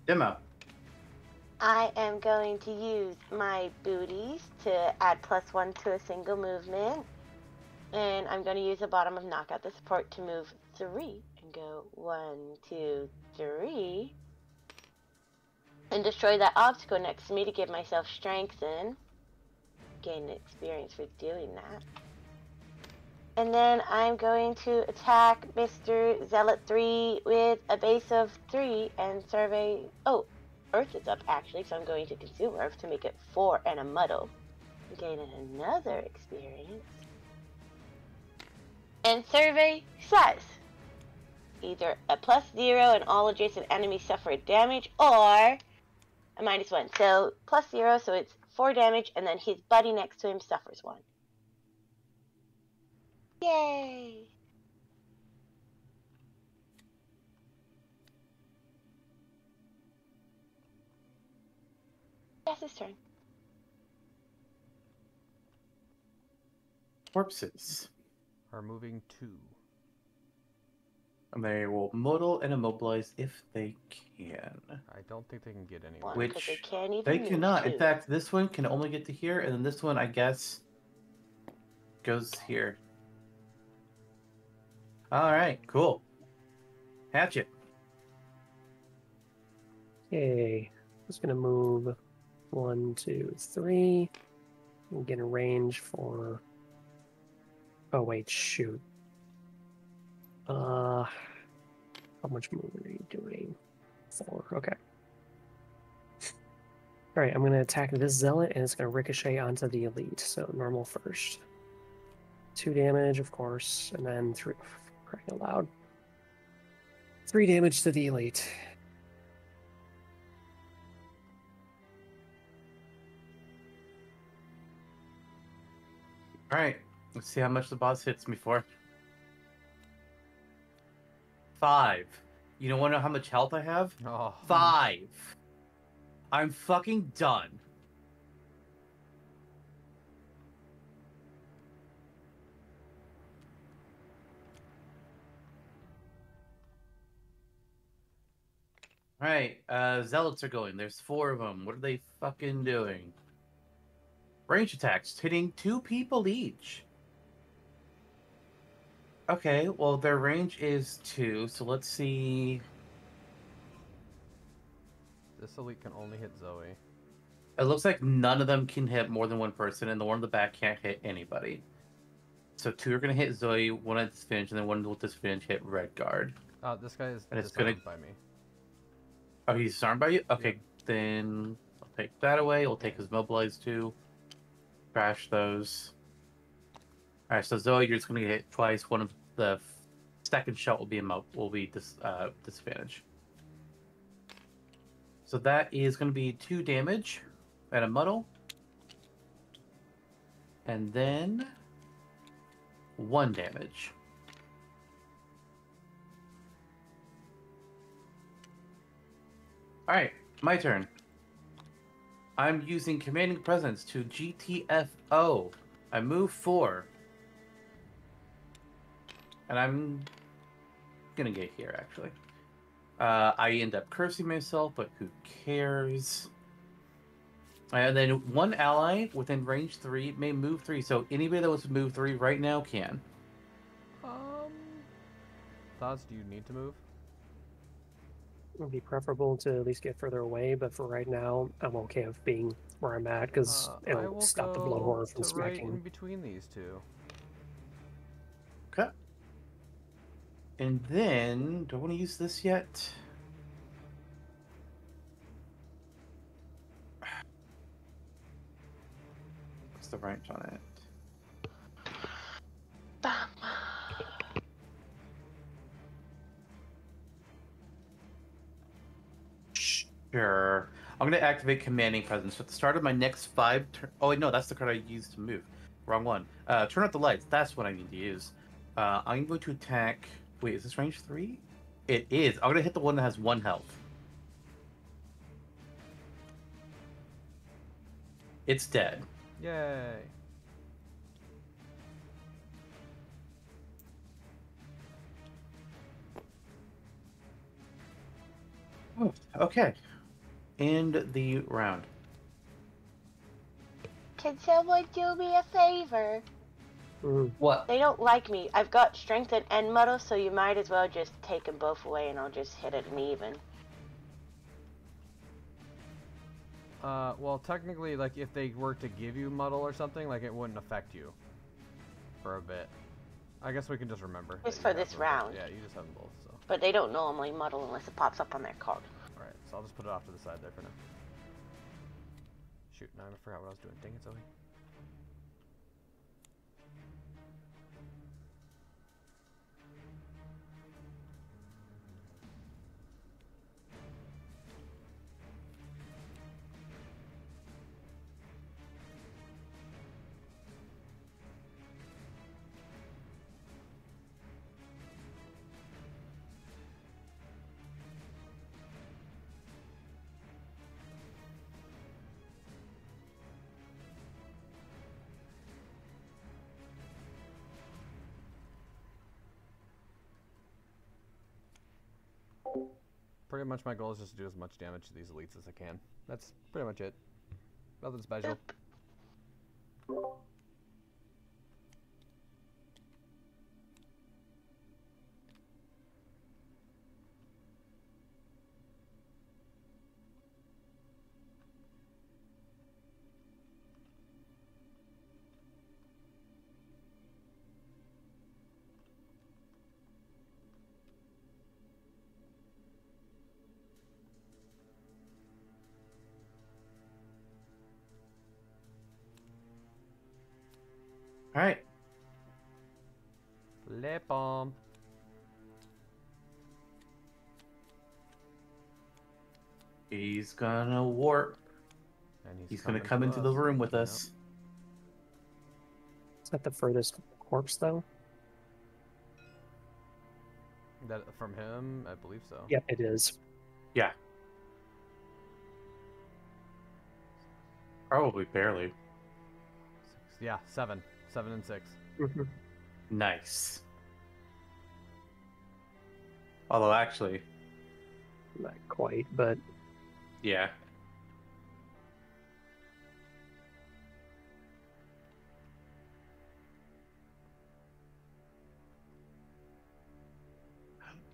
Demo. I am going to use my booties to add plus one to a single movement. And I'm going to use the bottom of knockout the support to move three go one, two, three. And destroy that obstacle next to me to give myself strength and gain experience for doing that. And then I'm going to attack Mr. Zealot 3 with a base of 3 and survey. Oh, Earth is up actually, so I'm going to consume Earth to make it 4 and a muddle. Gain another experience. And survey says either a plus 0 and all adjacent enemies suffer damage, or a minus 1. So plus 0, so it's 4 damage, and then his buddy next to him suffers 1. Yay! That's his turn. Corpses. Are moving two. And they will muddle and immobilize if they can. I don't think they can get anywhere. One, 'cause they Which can't even They move cannot. In fact, this one can only get to here, and then this one, I guess, goes here. All right, cool. Hatchet. Okay, just gonna move one, two, three, and get a range for. Oh wait, shoot. Uh, how much movement are you doing? Four. Okay. All right, I'm gonna attack this zealot, and it's gonna ricochet onto the elite. So normal first. Two damage, of course, and then three. Crying aloud. Three damage to the elite. All right, let's see how much the boss hits me for. Five. You don't want to know how much health I have? Five. I'm fucking done. Alright, uh, zealots are going. There's four of them. What are they fucking doing? Range attacks, hitting two people each. Okay, well, their range is two, so let's see. This elite can only hit Zoe. It looks like none of them can hit more than one person, and the one in the back can't hit anybody. So two are gonna hit Zoe, one at disadvantage, and then one with disadvantage hit Red Guard. Uh, this guy is And it's gonna- by me. Oh, he's disarmed by you? Okay, then I'll take that away. We'll take his mobilized too. Crash those. Alright, so Zoe, you're just gonna get hit twice. One of the second shot will be a mo- will be dis- uh, disadvantage. So that is gonna be two damage and a muddle. And then one damage. Alright, my turn. I'm using commanding presence to GTFO. I move four. And I'm gonna get here actually. Uh, I end up cursing myself, but who cares? And then one ally within range three may move three. So anybody that wants to move three right now can. Um, thoughts? Do you need to move? It would be preferable to at least get further away, but for right now, I'm okay with being where I'm at because Uh, it'll stop the go blood horror from to right in between these two. Okay. And then, do I want to use this yet? What's the range on it? Bam. Sure. I'm going to activate Commanding Presence. So at the start of my next five turn. Oh, wait, no, that's the card I used to move. Wrong one. Uh, turn out the lights. That's what I need to use. Uh, I'm going to attack. Wait, is this range three? It is. I'm going to hit the one that has one health. It's dead. Yay! Oh, okay. End the round. Can someone do me a favor? Mm. What? They don't like me. I've got strength and end muddle, so you might as well just take them both away and I'll just hit it an even. Uh, well, technically, like if they were to give you muddle or something, like it wouldn't affect you for a bit. I guess we can just remember. that Just for this them both. round. Yeah, you just have them both. So, But they don't normally muddle unless it pops up on their card. all right. So I'll just put it off to the side there for now. Shoot, now I forgot what I was doing. Dang it, Zoe. Pretty much my goal is just to do as much damage to these elites as I can. That's pretty much it. Nothing special. All right. Lip bomb. He's gonna warp. And he's, He's gonna come to into the room with us. Is that the furthest corpse, though? That from him, I believe so. Yeah, it is. Yeah. Probably barely. Six, yeah, seven, seven and six. Mhm. Nice. Although, actually, Not quite, but yeah.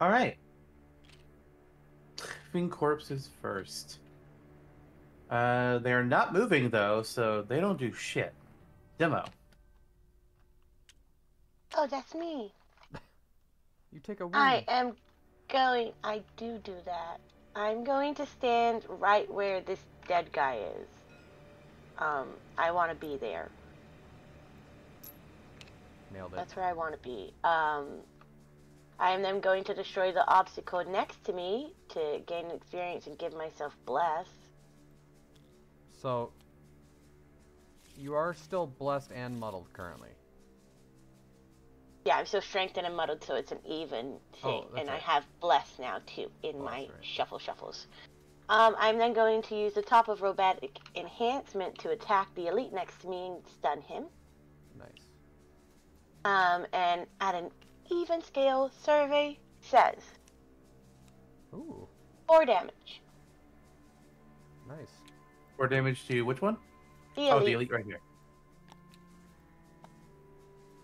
All right. Living corpses first. Uh, they're not moving though, so they don't do shit. Demo. Oh, that's me. You take a win. I am going. I do do that. I'm going to stand right where this dead guy is. Um, I want to be there. Nailed it. That's where I want to be. Um, I am then going to destroy the obstacle next to me to gain experience and give myself bless. So, you are still blessed and muddled currently. Yeah, I'm still strengthened and muddled, so it's an even thing. Oh, that's and I have bless now too in Oh, my right. shuffle shuffles. Um, I'm then going to use the top of robotic enhancement to attack the elite next to me and stun him. Nice. Um, and at an even scale, survey says Ooh, four damage. nice. Four damage to which one? The Oh, elite, the elite right here.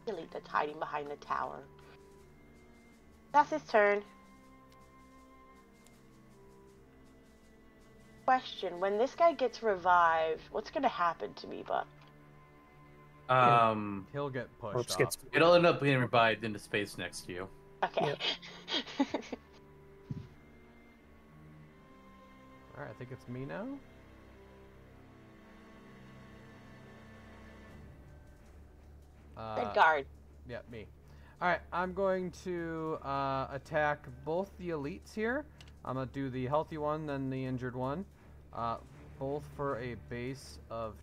The elite that's hiding behind the tower. That's his turn. Question: When this guy gets revived, what's gonna happen to me? But Yeah. Um, He'll get pushed off. gets. it'll end up being revived into space next to you. okay. Alright, I think it's me now. Uh, Dead guard. Yeah, me. Alright, I'm going to uh, attack both the elites here. I'm going to do the healthy one, then the injured one. Uh, both for a base of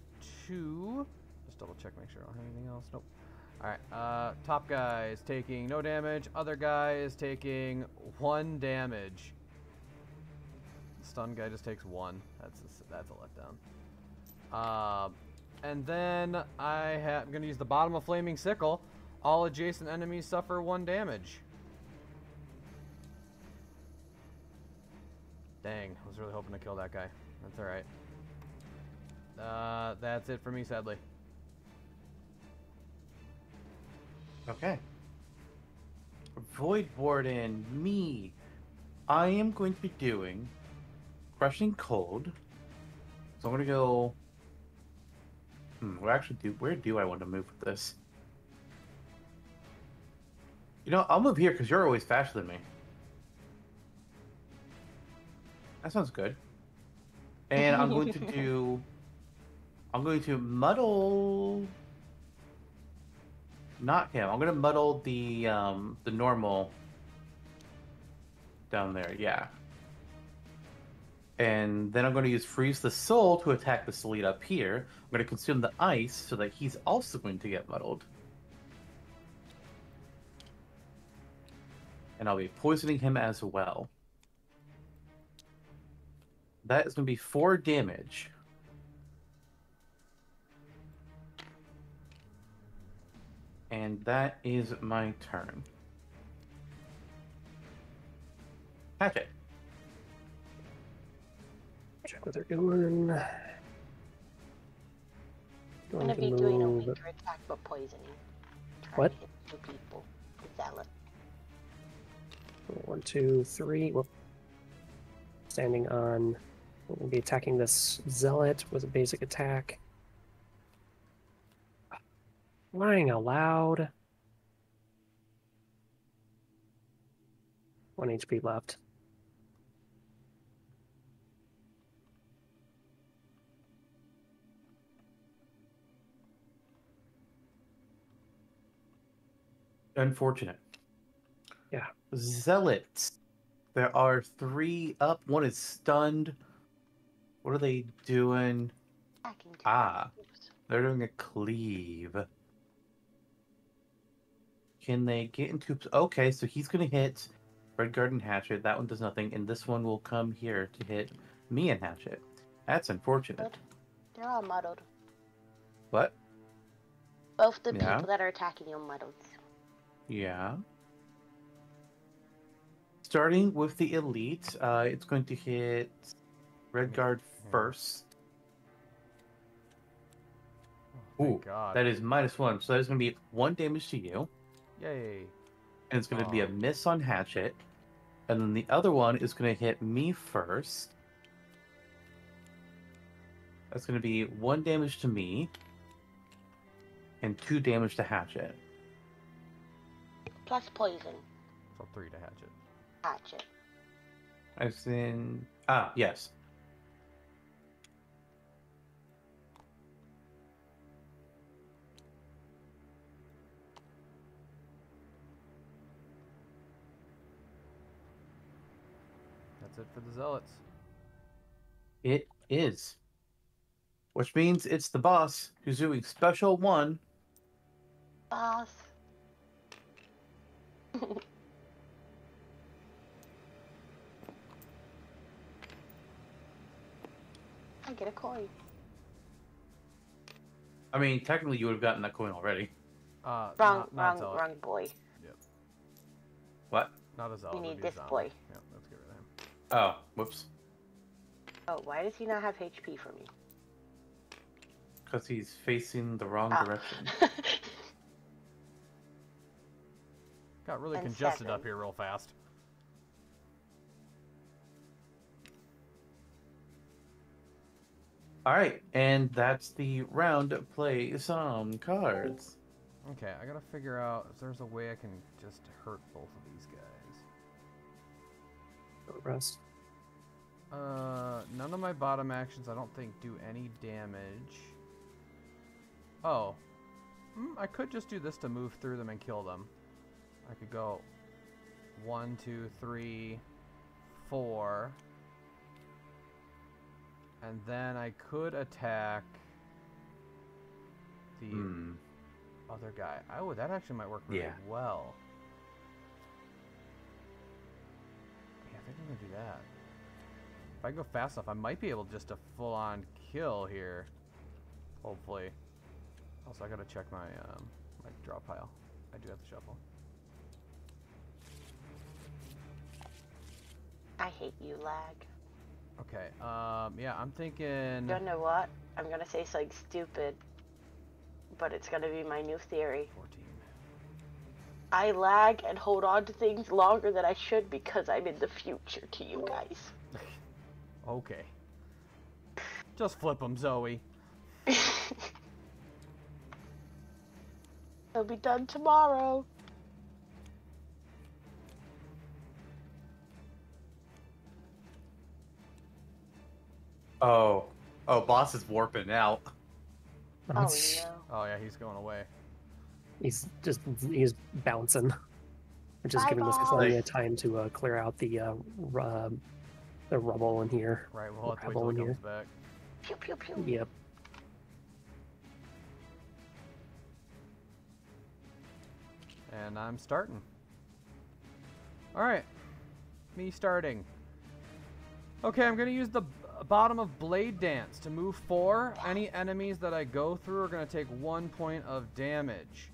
two. Just double check, make sure I don't have anything else. Nope. Alright, uh, top guy is taking no damage. Other guy is taking one damage. Stun guy just takes one. That's a, that's a letdown. Uh, and then I ha- I'm gonna use the bottom of flaming sickle. All adjacent enemies suffer one damage. Dang, I was really hoping to kill that guy. That's all right. Uh, that's it for me, sadly. Okay. Void Warden, me. I am going to be doing crushing cold. So I'm gonna go. Hmm, where actually do where do I want to move with this? You know, I'll move here because you're always faster than me. That sounds good. And I'm going to do. I'm going to muddle. Not him. I'm going to muddle the um the normal. Down there, yeah. And then I'm going to use freeze the soul to attack the Solid up here. I'm going to consume the ice so that he's also going to get muddled. And I'll be poisoning him as well. That is going to be four damage. And that is my turn. Hatchet. Check what they're doing. I'm Going gonna to be doing a weaker attack but poisoning. Try What? to hit two people. Zealot. One, two, three. Whoop. Standing on. We'll be attacking this zealot with a basic attack. Lying aloud. One HP left. Unfortunate. Yeah. Zealots. There are three up. One is stunned. What are they doing? Ah. They're doing a cleave. Can they get into? Okay, so he's gonna hit Red Garden Hatchet. That one does nothing, and this one will come here to hit me and Hatchet. That's unfortunate. They're all muddled. What? Both the Yeah. people that are attacking you are muddled. Yeah. Starting with the elite, uh, it's going to hit Red Guard first. Oh, Ooh, God. That is minus one, so that is going to be one damage to you, Yay. and it's going to be a miss on Hatchet, and then the other one is going to hit me first. That's going to be one damage to me, and two damage to Hatchet. Plus poison. So three to hatchet. Hatchet. As in, ah, yes. That's it for the zealots. It is. Which means it's the boss who's doing special one. Boss. I get a coin. I mean, technically, you would have gotten that coin already. Uh, Wrong, not, not wrong, zealot. wrong boy. Yep. What? Not a zealot. need it'd be a this zombie. boy. Yeah, let's get rid of him. Oh, whoops. Oh, why does he not have HP for me? Because he's facing the wrong Ah. direction. Got really And congested up here real fast. All right, and that's the round. Play some cards. Okay, I gotta figure out if there's a way I can just hurt both of these guys. Rest. Uh, none of my bottom actions I don't think do any damage. Oh. Hmm, I could just do this to move through them and kill them. I could go one, two, three, four. And then I could attack the Hmm. other guy. Oh, that actually might work really Yeah. well. Yeah, I think I'm gonna do that. If I go fast enough, I might be able just to full on kill here. Hopefully. Also, I gotta check my um my draw pile. I do have to shuffle. I hate you, lag. Okay. Um. Yeah, I'm thinking. You know what? I'm gonna say something stupid, but it's gonna be my new theory. 14. I lag and hold on to things longer than I should because I'm in the future to you guys. Okay. Just flip them, Zoe. It'll be done tomorrow. Oh, oh, boss is warping out. Oh no. Oh yeah, he's going away. He's just he's bouncing, which is Bye, giving us boss. plenty of time to uh, clear out the uh, ru- um, the rubble in here. Right, we'll have to wait till he in comes back. Pew pew pew. Yep. And I'm starting. Alright. Me starting. Okay, I'm going to use the b- bottom of Blade Dance to move four. Any enemies that I go through are going to take one point of damage.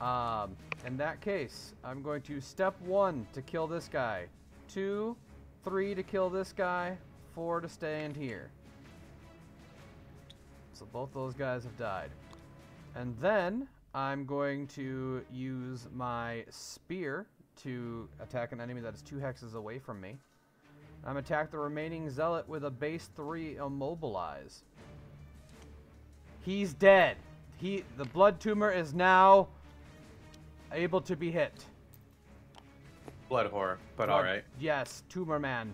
Um, in that case, I'm going to step one to kill this guy, two, three to kill this guy, four to stand here. So both those guys have died. And then I'm going to use my spear to attack an enemy that is two hexes away from me. I'm attack the remaining zealot with a base three immobilize. He's dead. He the blood tumor is now able to be hit. Blood horror, but Blood- all right, Yes, tumor man.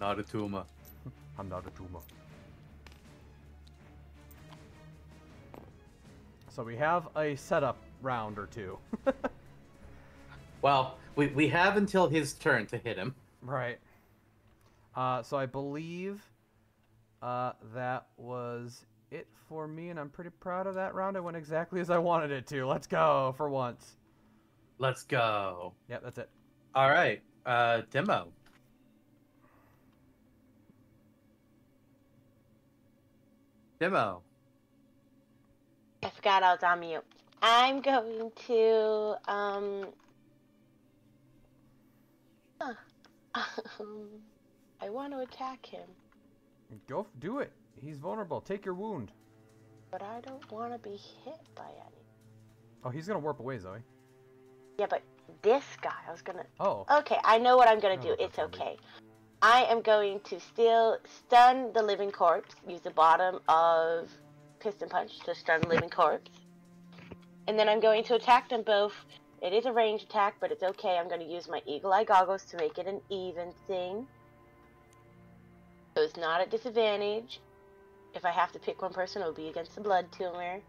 not a tumor. I'm not a tumor. So we have a setup round or two. Well, we we have until his turn to hit him. Right. Uh, so I believe uh, that was it for me, and I'm pretty proud of that round. It went exactly as I wanted it to. Let's go for once. Let's go. Yep, that's it. All right, uh, demo. Demo. I forgot I was on mute. I'm going to um. huh. Um, I want to attack him, Go f- do it. He's vulnerable. Take your wound. but I don't want to be hit by any. Oh, he's gonna warp away, Zoe. Yeah, but this guy, I was gonna. Oh, Okay, I know what I'm gonna Oh, do. It's okay. I am going to still stun the living corpse. Use the bottom of piston punch to stun the living corpse, and then I'm going to attack them both. It is a range attack, but it's okay. I'm going to use my eagle eye goggles to make it an even thing. So it's not at disadvantage. If I have to pick one person, it will be against the blood tumor,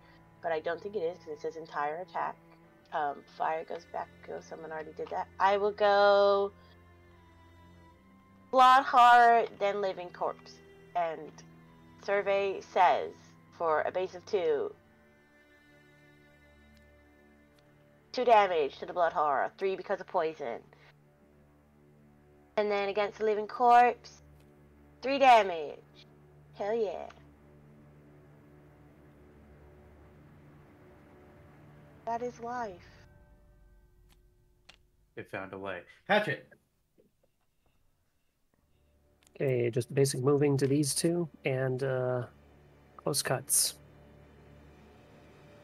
but I don't think it is because it says entire attack. Um, fire goes back. Go. Someone already did that. I will go. Blood horror, then living corpse, and survey says for a base of two. Two damage to the blood horror, three because of poison. And then against the living corpse, three damage. Hell yeah. That is life. It found a way. Hatchet. Okay, just basic moving to these two and uh, close cuts.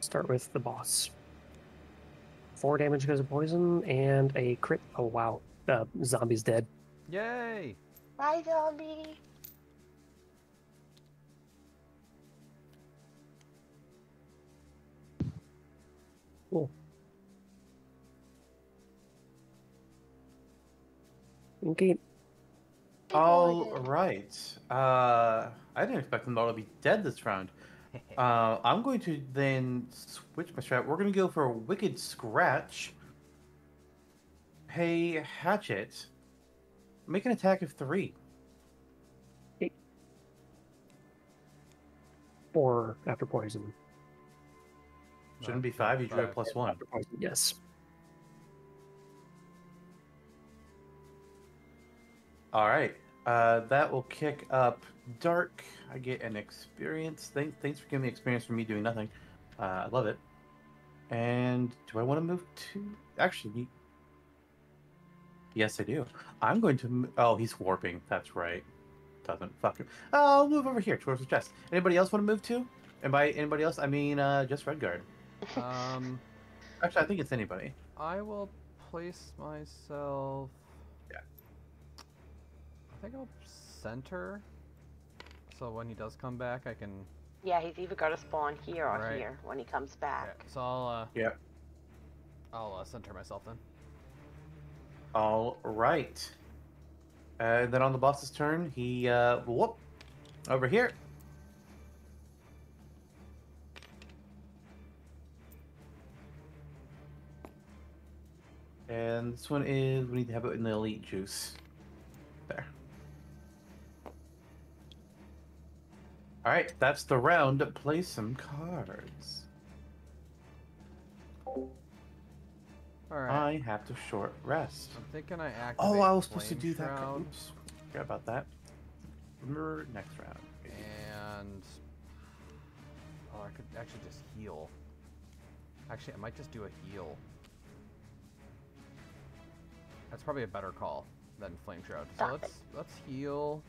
Start with the boss. Four damage because of poison and a crit. Oh wow, uh, zombie's dead. yay! Bye, zombie. Cool. Okay, All Go ahead. right. Uh, I didn't expect them all to be dead this round. Uh, I'm going to then switch my strat. We're going to go for a Wicked Scratch. Hey, Hatchet. Make an attack of three. four after poison. Shouldn't be five. You drew a plus one. After poison, yes. All right. Uh, that will kick up Dark. I get an experience. Thanks, thanks for giving me experience for me doing nothing. Uh, I love it. And do I want to move to? Actually, yes, I do. I'm going to. Oh, he's warping. That's right. Doesn't fuck him. I'll move over here towards the chest. Anybody else want to move to? And by anybody else, I mean uh, just Redguard. Um, Actually, I think it's anybody. I will place myself. Yeah. I think I'll center. So when he does come back, I can. Yeah, he's either got to spawn here or Right. here when he comes Yeah, back. so I'll. Uh, Yeah. I'll uh, center myself then. All right. And then on the boss's turn, he uh whoop over here. And this one is we need to have it in the elite juice. There. All right, that's the round. Play some cards. All right. I have to short rest. I'm thinking I activate. Oh, I was supposed to Flame do that. Oops. Forgot about that. Remember next round. And oh, I could actually just heal. Actually, I might just do a heal. That's probably a better call than Flame Shroud. So Stop it. let's let's heal.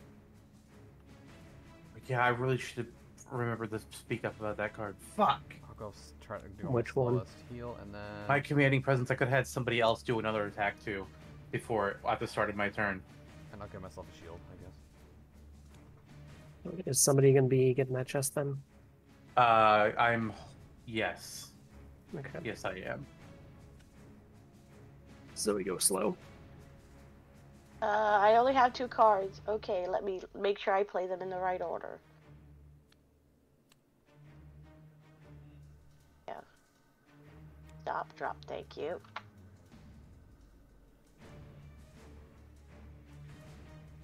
Yeah, I really should have remembered to speak up about that card. Fuck. I'll go try to do Which one? heal, and then My commanding presence, I could have had somebody else do another attack too before at the start of my turn. and I'll give myself a shield, I guess. Is somebody gonna be getting that chest then? Uh, I'm. Yes. Okay. Yes, I am. So we go slow. Uh, I only have two cards. Okay, let me make sure I play them in the right order. Yeah. Stop, drop, thank you.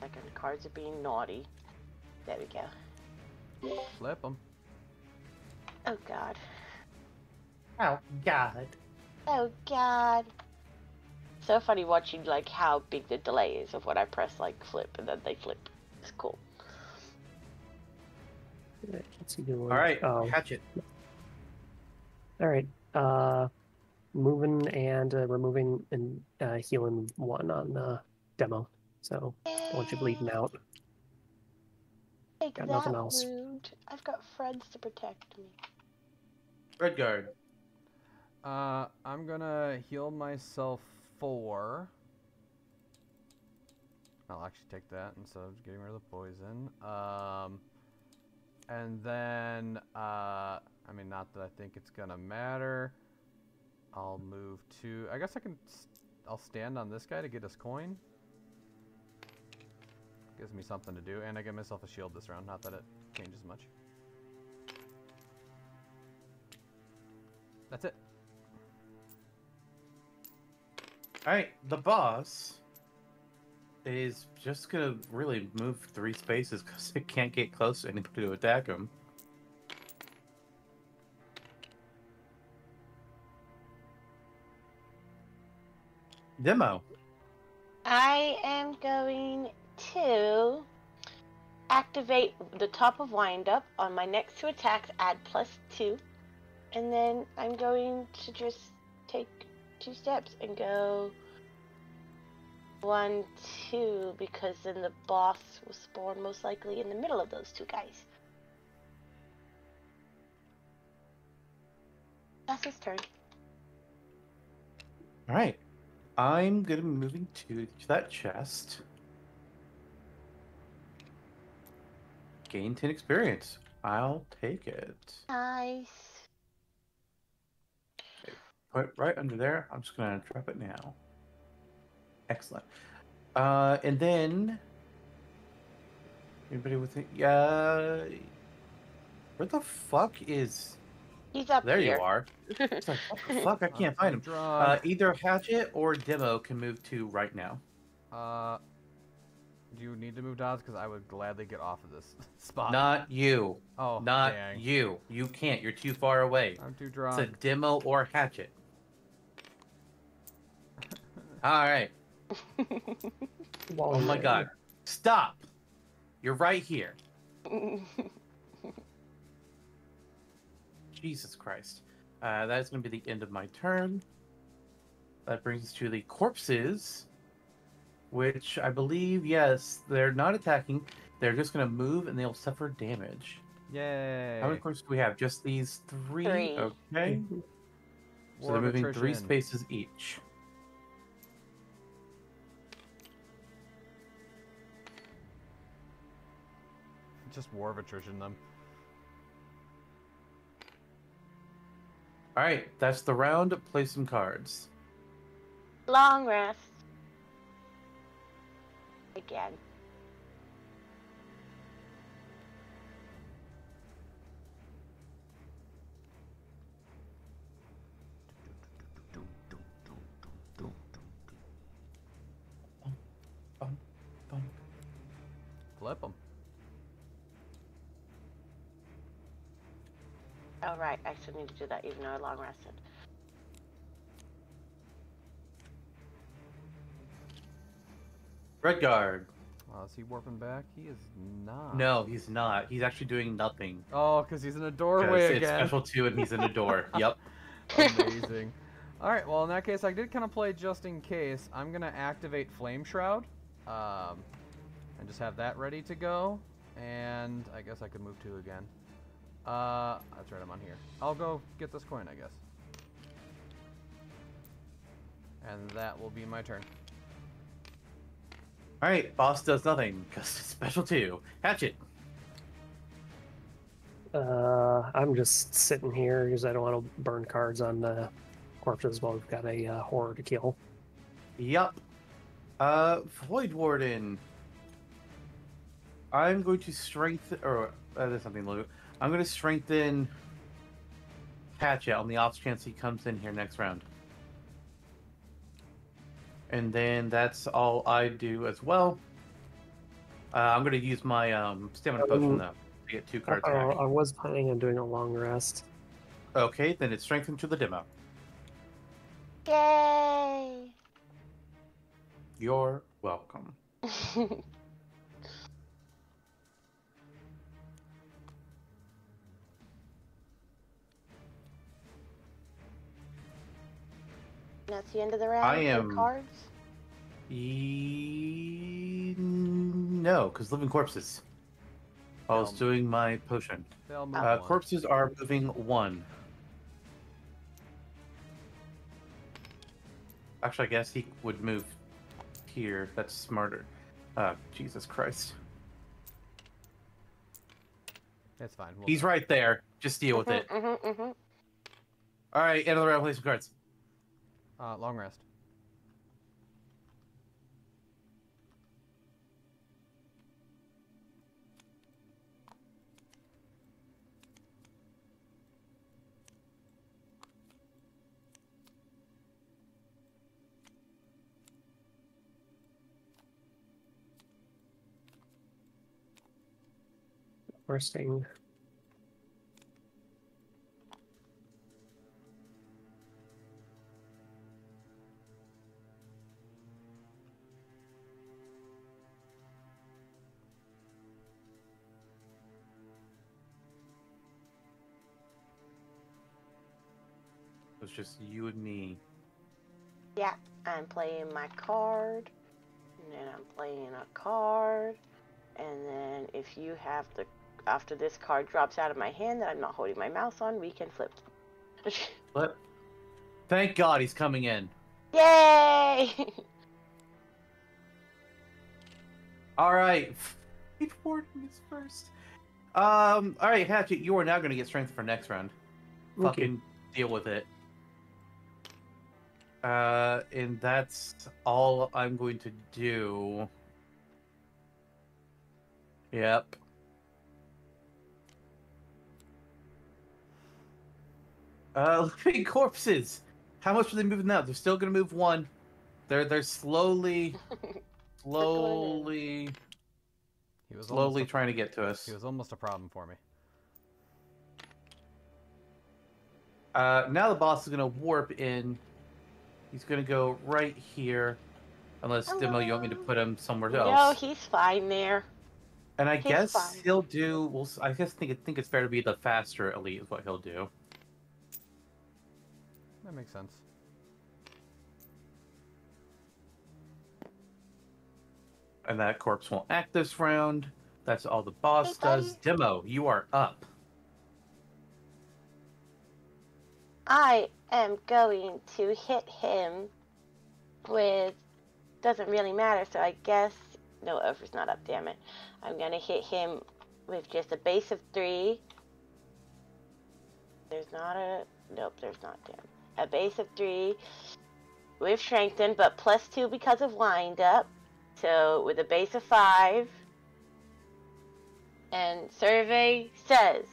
Second, cards are being naughty. There we go. Flip them. Oh god. Oh God. Oh god. So funny watching like how big the delay is of when I press like flip and then they flip. It's cool. Alright, What's he doing? All right, Oh, hatchet. all right. Uh, moving and uh, removing and uh, healing one on uh, demo. So I want you bleeding out. Take Got nothing else. wound. I've got friends to protect me. Red guard. Uh, I'm gonna heal myself four. I'll actually take that instead of getting rid of the poison. Um, and then, uh, I mean, not that I think it's gonna matter. I'll move to. I guess I can. I'll stand on this guy to get his coin. Gives me something to do, and I get myself a shield this round. Not that it changes much. That's it. All right, the boss is just gonna really move three spaces because it can't get close to anybody to attack him. Demo. I am going to activate the top of wind up on my next two attacks, add plus two, and then I'm going to just two steps and go one, two, because then the boss will spawn most likely in the middle of those two guys. That's his turn. All right, I'm gonna be moving to that chest. Gain ten experience. I'll take it. Nice. Put right under there. I'm just gonna drop it now. Excellent. Uh, and then anybody with it? Yeah. Where the fuck is? He's up There here. you are. It's like, what the fuck? I can't find him. Draw. Uh, either Hatchet or Demo can move to right now. Uh, do you need to move dodge? Because I would gladly get off of this spot. Not you. oh, Not dang. you. You can't. You're too far away. I'm too It's a Demo or Hatchet. All right. Oh my god. Stop. You're right here. Jesus Christ. Uh, that is going to be the end of my turn. That brings us to the corpses, which I believe, yes, they're not attacking. They're just going to move and they'll suffer damage. Yay. How many corpses do we have? Just these three? Three. Okay. So War they're of moving three spaces each. Just war of attrition them. All right, that's the round. Play some cards. Long rest. Again. Bum, bum. Flip them. Oh, right. I still need to do that even though I long rested. Red guard. Oh, is he warping back? He is not. No, he's not. He's actually doing nothing. Oh, because he's in a 'Cause doorway it's again. special two, and he's in a door. yep. Amazing. All right. Well, in that case, I did kind of play just in case. I'm gonna activate Flame Shroud, um, and just have that ready to go. And I guess I could move two again. Uh, that's right. I'm on here. I'll go get this coin, I guess. And that will be my turn. All right, boss does nothing because it's special two. Hatchet. Uh, I'm just sitting here because I don't want to burn cards on the corpses while we've got a uh, horror to kill. Yup. Uh, Void Warden. I'm going to strengthen, or uh, there's something low. I'm going to strengthen Hatchet on the off chance he comes in here next round. And then that's all I do as well. Uh, I'm going to use my um, stamina potion Um, though to get two cards Uh, back. I was planning on doing a long rest. Okay, then it's strengthened to the demo. Yay! You're welcome. That's the end of the round. I am- cards. E... No, because living corpses. I was doing my potion. They'll Uh, one. corpses are moving one. Actually, I guess he would move here. That's smarter. Uh, Jesus Christ. That's fine. We'll He's right there. Just deal with it. Mm-hmm, mm-hmm. All right, end of the round. Play some cards. Uh, long rest. Resting. It's just you and me. Yeah, I'm playing my card, and then I'm playing a card, and then if you have the after this card drops out of my hand that I'm not holding my mouse on, we can flip. But thank God he's coming in. Yay! All right, Fate Warden is first. Um. All right, Hatchet, you are now going to get strength for next round. Okay. Fucking deal with it. Uh, and that's all I'm going to do. Yep. Uh, living corpses. How much are they moving now? They're still gonna move one. They're they're slowly, slowly, He was slowly a, trying to get to us. He was almost a problem for me. Uh, now the boss is gonna warp in. He's gonna go right here, unless Demo, you want me to put him somewhere else? no, he's fine there. and I he's guess fine. he'll do. Well, s- I guess think think it's fair to be the faster elite is what he'll do. That makes sense. And that corpse won't act this round. That's all the boss does. Demo, you are up. I am going to hit him with. Doesn't really matter, so I guess. No, over's not up, damn it. I'm gonna hit him with just a base of three. There's not a. Nope, there's not, damn. A base of three with strengthen, but plus two because of wind up. So with a base of five. And survey says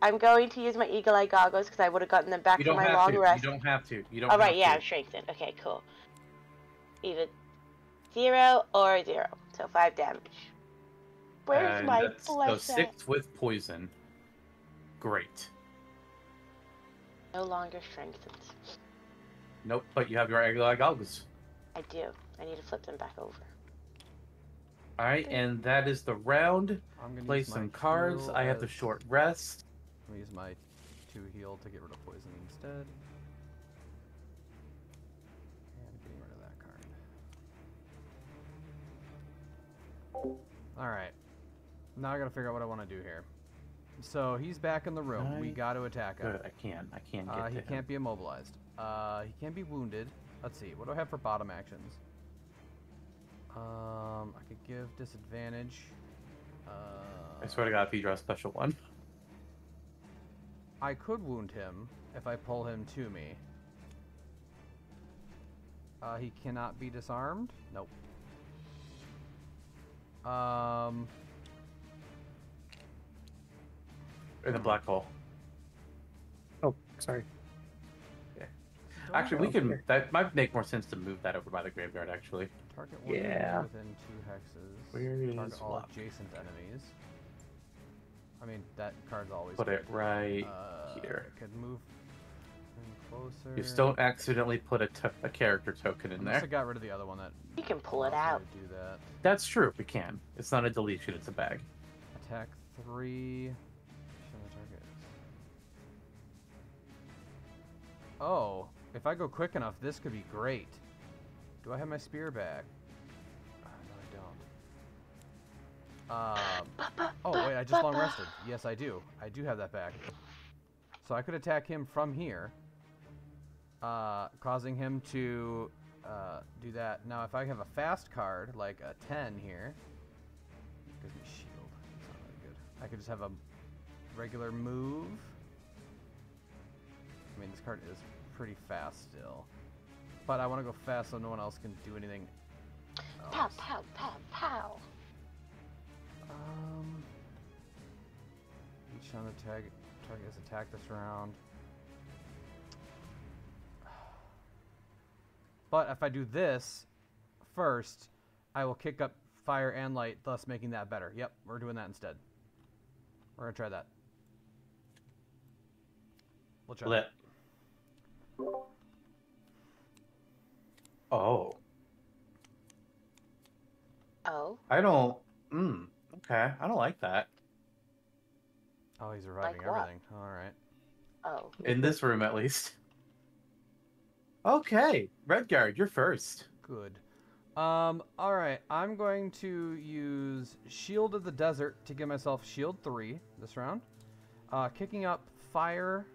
I'm going to use my eagle eye goggles because I would have gotten them back You my long to. rest. You don't have to. You don't. Oh, All right, have yeah, to. I'm strengthened. Okay, cool. Either zero or zero, so five damage. Where's And my that's- so six with poison. Great. No longer strengthened. Nope, but you have your eagle eye goggles. I do. I need to flip them back over. All right, and that is the round. I'm gonna Play some cards. I have the short rest. I'm gonna use my two heal to get rid of poison instead. And getting rid of that card. Alright. Now I gotta figure out what I want to do here. So he's back in the room. We got to attack him. I can't. I can't get Uh, he him. can't be immobilized. Uh, he can't be wounded. Let's see. What do I have for bottom actions? Um, I could give disadvantage. Uh, I swear to God, if you draw a special one. I could wound him if I pull him to me. Uh, he cannot be disarmed? Nope. Um, In the black hole. Oh, sorry. Yeah. Actually, we can. okay. That might make more sense to move that over by the graveyard. Actually, target one Yeah. within two hexes. Where target all luck? adjacent enemies. I mean, that card's always put it right uh, here. Could move closer. You just don't accidentally put a, a character token in Unless there. I got rid of the other one that You can pull it out. Do that. That's true. We can. It's not a deletion. It's a bag. Attack three. Show the target. Oh, if I go quick enough, this could be great. Do I have my spear back? Um, oh wait, I just long rested. Yes, I do. I do have that back. So I could attack him from here, uh, causing him to uh, do that. Now, if I have a fast card like a 10 here, gives me shield. It's not really good. I could just have a regular move. I mean, this card is pretty fast still. But I want to go fast so no one else can do anything Pow, pow, pow, pow. Um, each time the tag target is attacked this round. But if I do this first, I will kick up fire and light, thus making that better. Yep, we're doing that instead. We're gonna try that. We'll try Lit. Oh, Oh, I don't. Mm, okay, I don't like that. that. Oh, he's reviving Like everything. All right. oh. In this room, at least. Okay, Redguard, you're first. Good. Um, alright, I'm going to use Shield of the Desert to give myself Shield 3 this round. Uh, kicking up Fire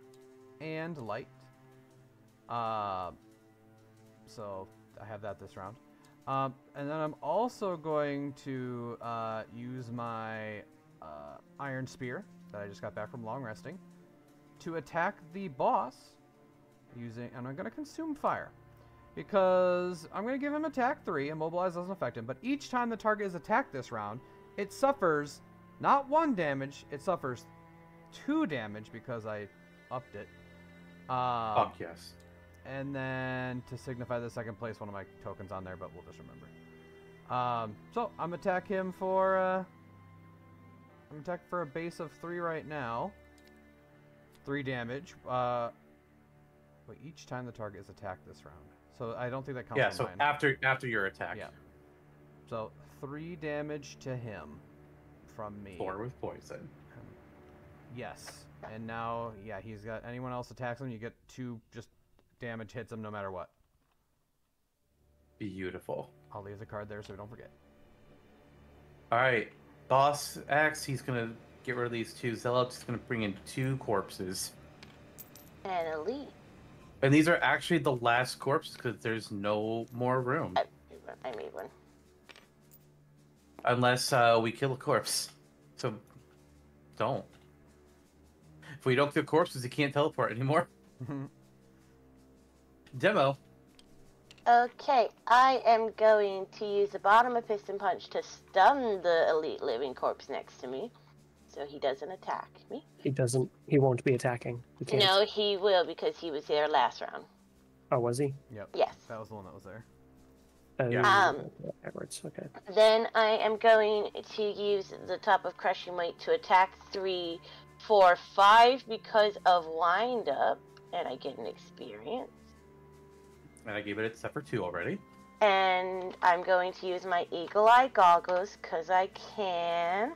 and Light. Uh, so I have that this round. Um, and then I'm also going to uh, use my uh, Iron Spear that I just got back from long resting to attack the boss using, and I'm going to consume fire because I'm going to give him attack 3. Immobilize doesn't affect him, but each time the target is attacked this round, it suffers not 1 damage, it suffers 2 damage because I upped it. Um, Fuck yes. And then to signify the second place, one of my tokens on there, but we'll just remember. Um, so I'm attack him for uh, I'm attack for a base of three right now. Three damage. Uh, wait, each time the target is attacked this round. So I don't think that counts. Yeah. So mine. after after your attack, Yeah. So three damage to him from me. four with poison. Yes. And now, yeah, he's got anyone else attacks him, you get two just damage hits him no matter what. Beautiful. I'll leave the card there so we don't forget. All right, boss X. He's gonna get rid of these two zealots. He's gonna bring in two corpses. And elite. And these are actually the last corpses because there's no more room. I, I made one. Unless uh, we kill a corpse. So don't. If we don't kill corpses, you can't teleport anymore. Demo. Okay, I am going to use the bottom of Piston Punch to stun the elite living corpse next to me, so he doesn't attack me. He doesn't. He won't be attacking. He. No, he will because he was there last round. Oh, was he? Yep. Yes. That was the one that was there. Uh, Yeah. Um, Backwards. Okay. Then I am going to use the top of Crushing Weight to attack three, four, five because of wind up, and I get an experience. And I gave it a step for two already. And I'm going to use my Eagle Eye goggles because I can.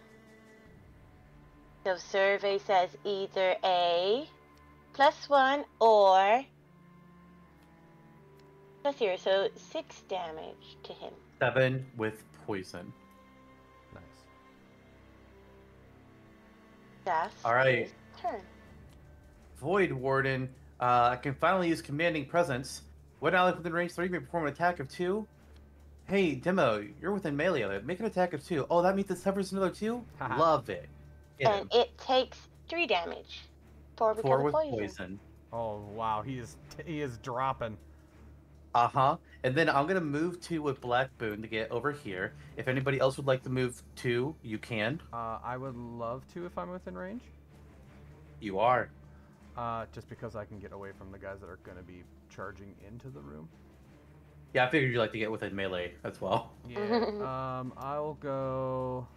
So survey says either a plus one or plus zero, so six damage to him. Seven with poison. Nice. That's All right. turn. Void Warden. Uh, I can finally use Commanding Presence. When ally within range three may perform an attack of two. Hey, Demo, you're within melee of it. Make an attack of two. Oh, that means it suffers another two? Love it. Hit him. And it takes three damage. Four because Four of with poison. poison. Oh wow, he is he is dropping. Uh huh. And then I'm gonna move two with Black Boon to get over here. If anybody else would like to move two, you can. Uh, I would love to if I'm within range. You are. Uh, just because I can get away from the guys that are going to be charging into the room. Yeah, I figured you'd like to get within melee as well. Yeah. um, I'll go.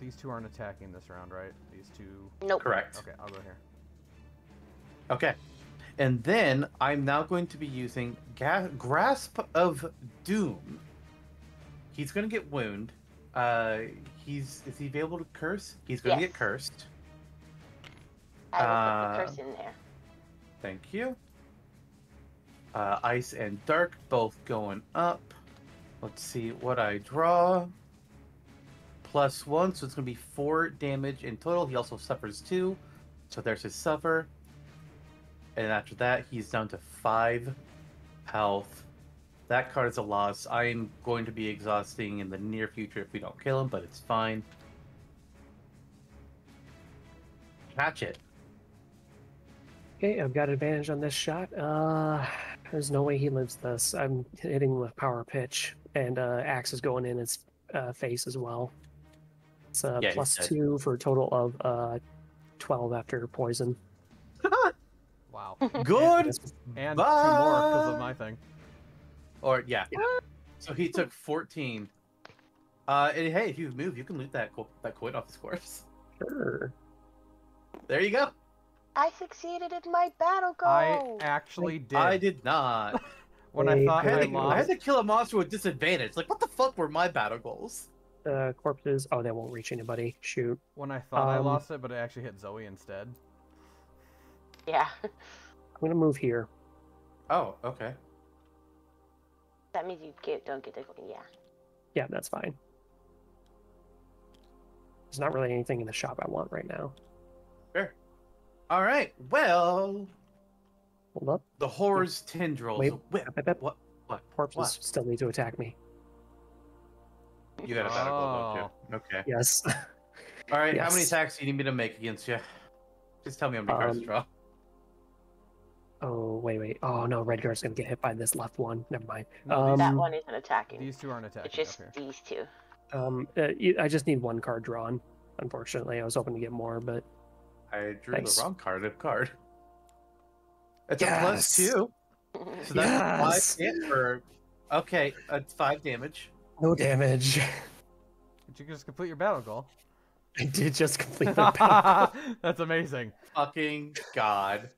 These two aren't attacking this round, right? These two. Nope. Correct. Okay, I'll go here. Okay. And then I'm now going to be using Ga- Grasp of Doom. He's going to get wound. Uh, he's is he able to curse? He's going to Yes. get cursed. I will Uh, put the curse in there. Thank you. Uh, ice and dark both going up. Let's see what I draw. Plus one, so it's going to be four damage in total. He also suffers two, so there's his suffer. And after that, he's down to five health. That card is a loss. I'm going to be exhausting in the near future if we don't kill him, but it's fine. Hatchet. Okay, I've got advantage on this shot. Uh, there's no way he lives this. I'm hitting with power pitch, and uh, axe is going in his uh, face as well. It's uh, Yeah, he's plus dead. two for a total of uh, twelve after poison. Wow. Good. And two more because of my thing. Or yeah. So he took fourteen. Uh, and hey, if you move, you can loot that co- that coin off his corpse. Sure. There you go. I succeeded in my battle goal. I actually did. I did not. When I thought I had, I to, I had to kill a monster with disadvantage. Like, what the fuck were my battle goals? Uh, corpses. Oh, they won't reach anybody. Shoot. When I thought I Um, lost it, but it actually hit Zoe instead. Yeah. I'm gonna move here. Oh, okay. That means you get don't get the yeah. Yeah, that's fine. There's not really anything in the shop I want right now. Sure. All right. Well, Hold up. the horror's tendrils. Wait. Whip. Up, up, up. What? What? Corpses What? still need to attack me. You got a battle goal, don't? Okay. Yes. All right. How many attacks do you need me to make against you? Just tell me how many cards to Um, draw. oh wait, wait. Oh no, Redguard's gonna get hit by this left one. Never mind. Um, that one isn't attacking. These two aren't attacking it's just up these two. Um, uh, I just need one card drawn. Unfortunately, I was hoping to get more, but I drew Thanks. the wrong card of card. It's a two. So that's Yes. five hit for. Okay, it's five damage. no damage. Did you just complete your battle goal? I did just complete the battle. That's amazing. Fucking god.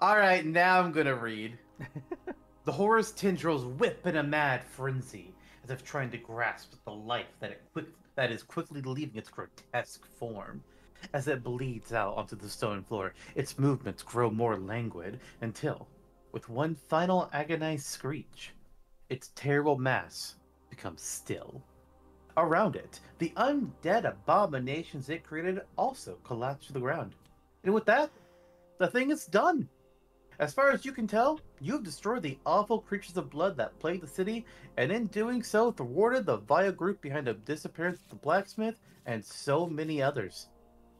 All right, now I'm gonna read. the horror's tendrils whip in a mad frenzy, as if trying to grasp the life that it quick that is quickly leaving its grotesque form. As it bleeds out onto the stone floor, its movements grow more languid until, with one final agonized screech, its terrible mass becomes still. Around it, the undead abominations it created also collapse to the ground. And with that, the thing is done. As far as you can tell, you have destroyed the awful creatures of blood that plagued the city, and in doing so, thwarted the vile group behind the disappearance of the blacksmith and so many others.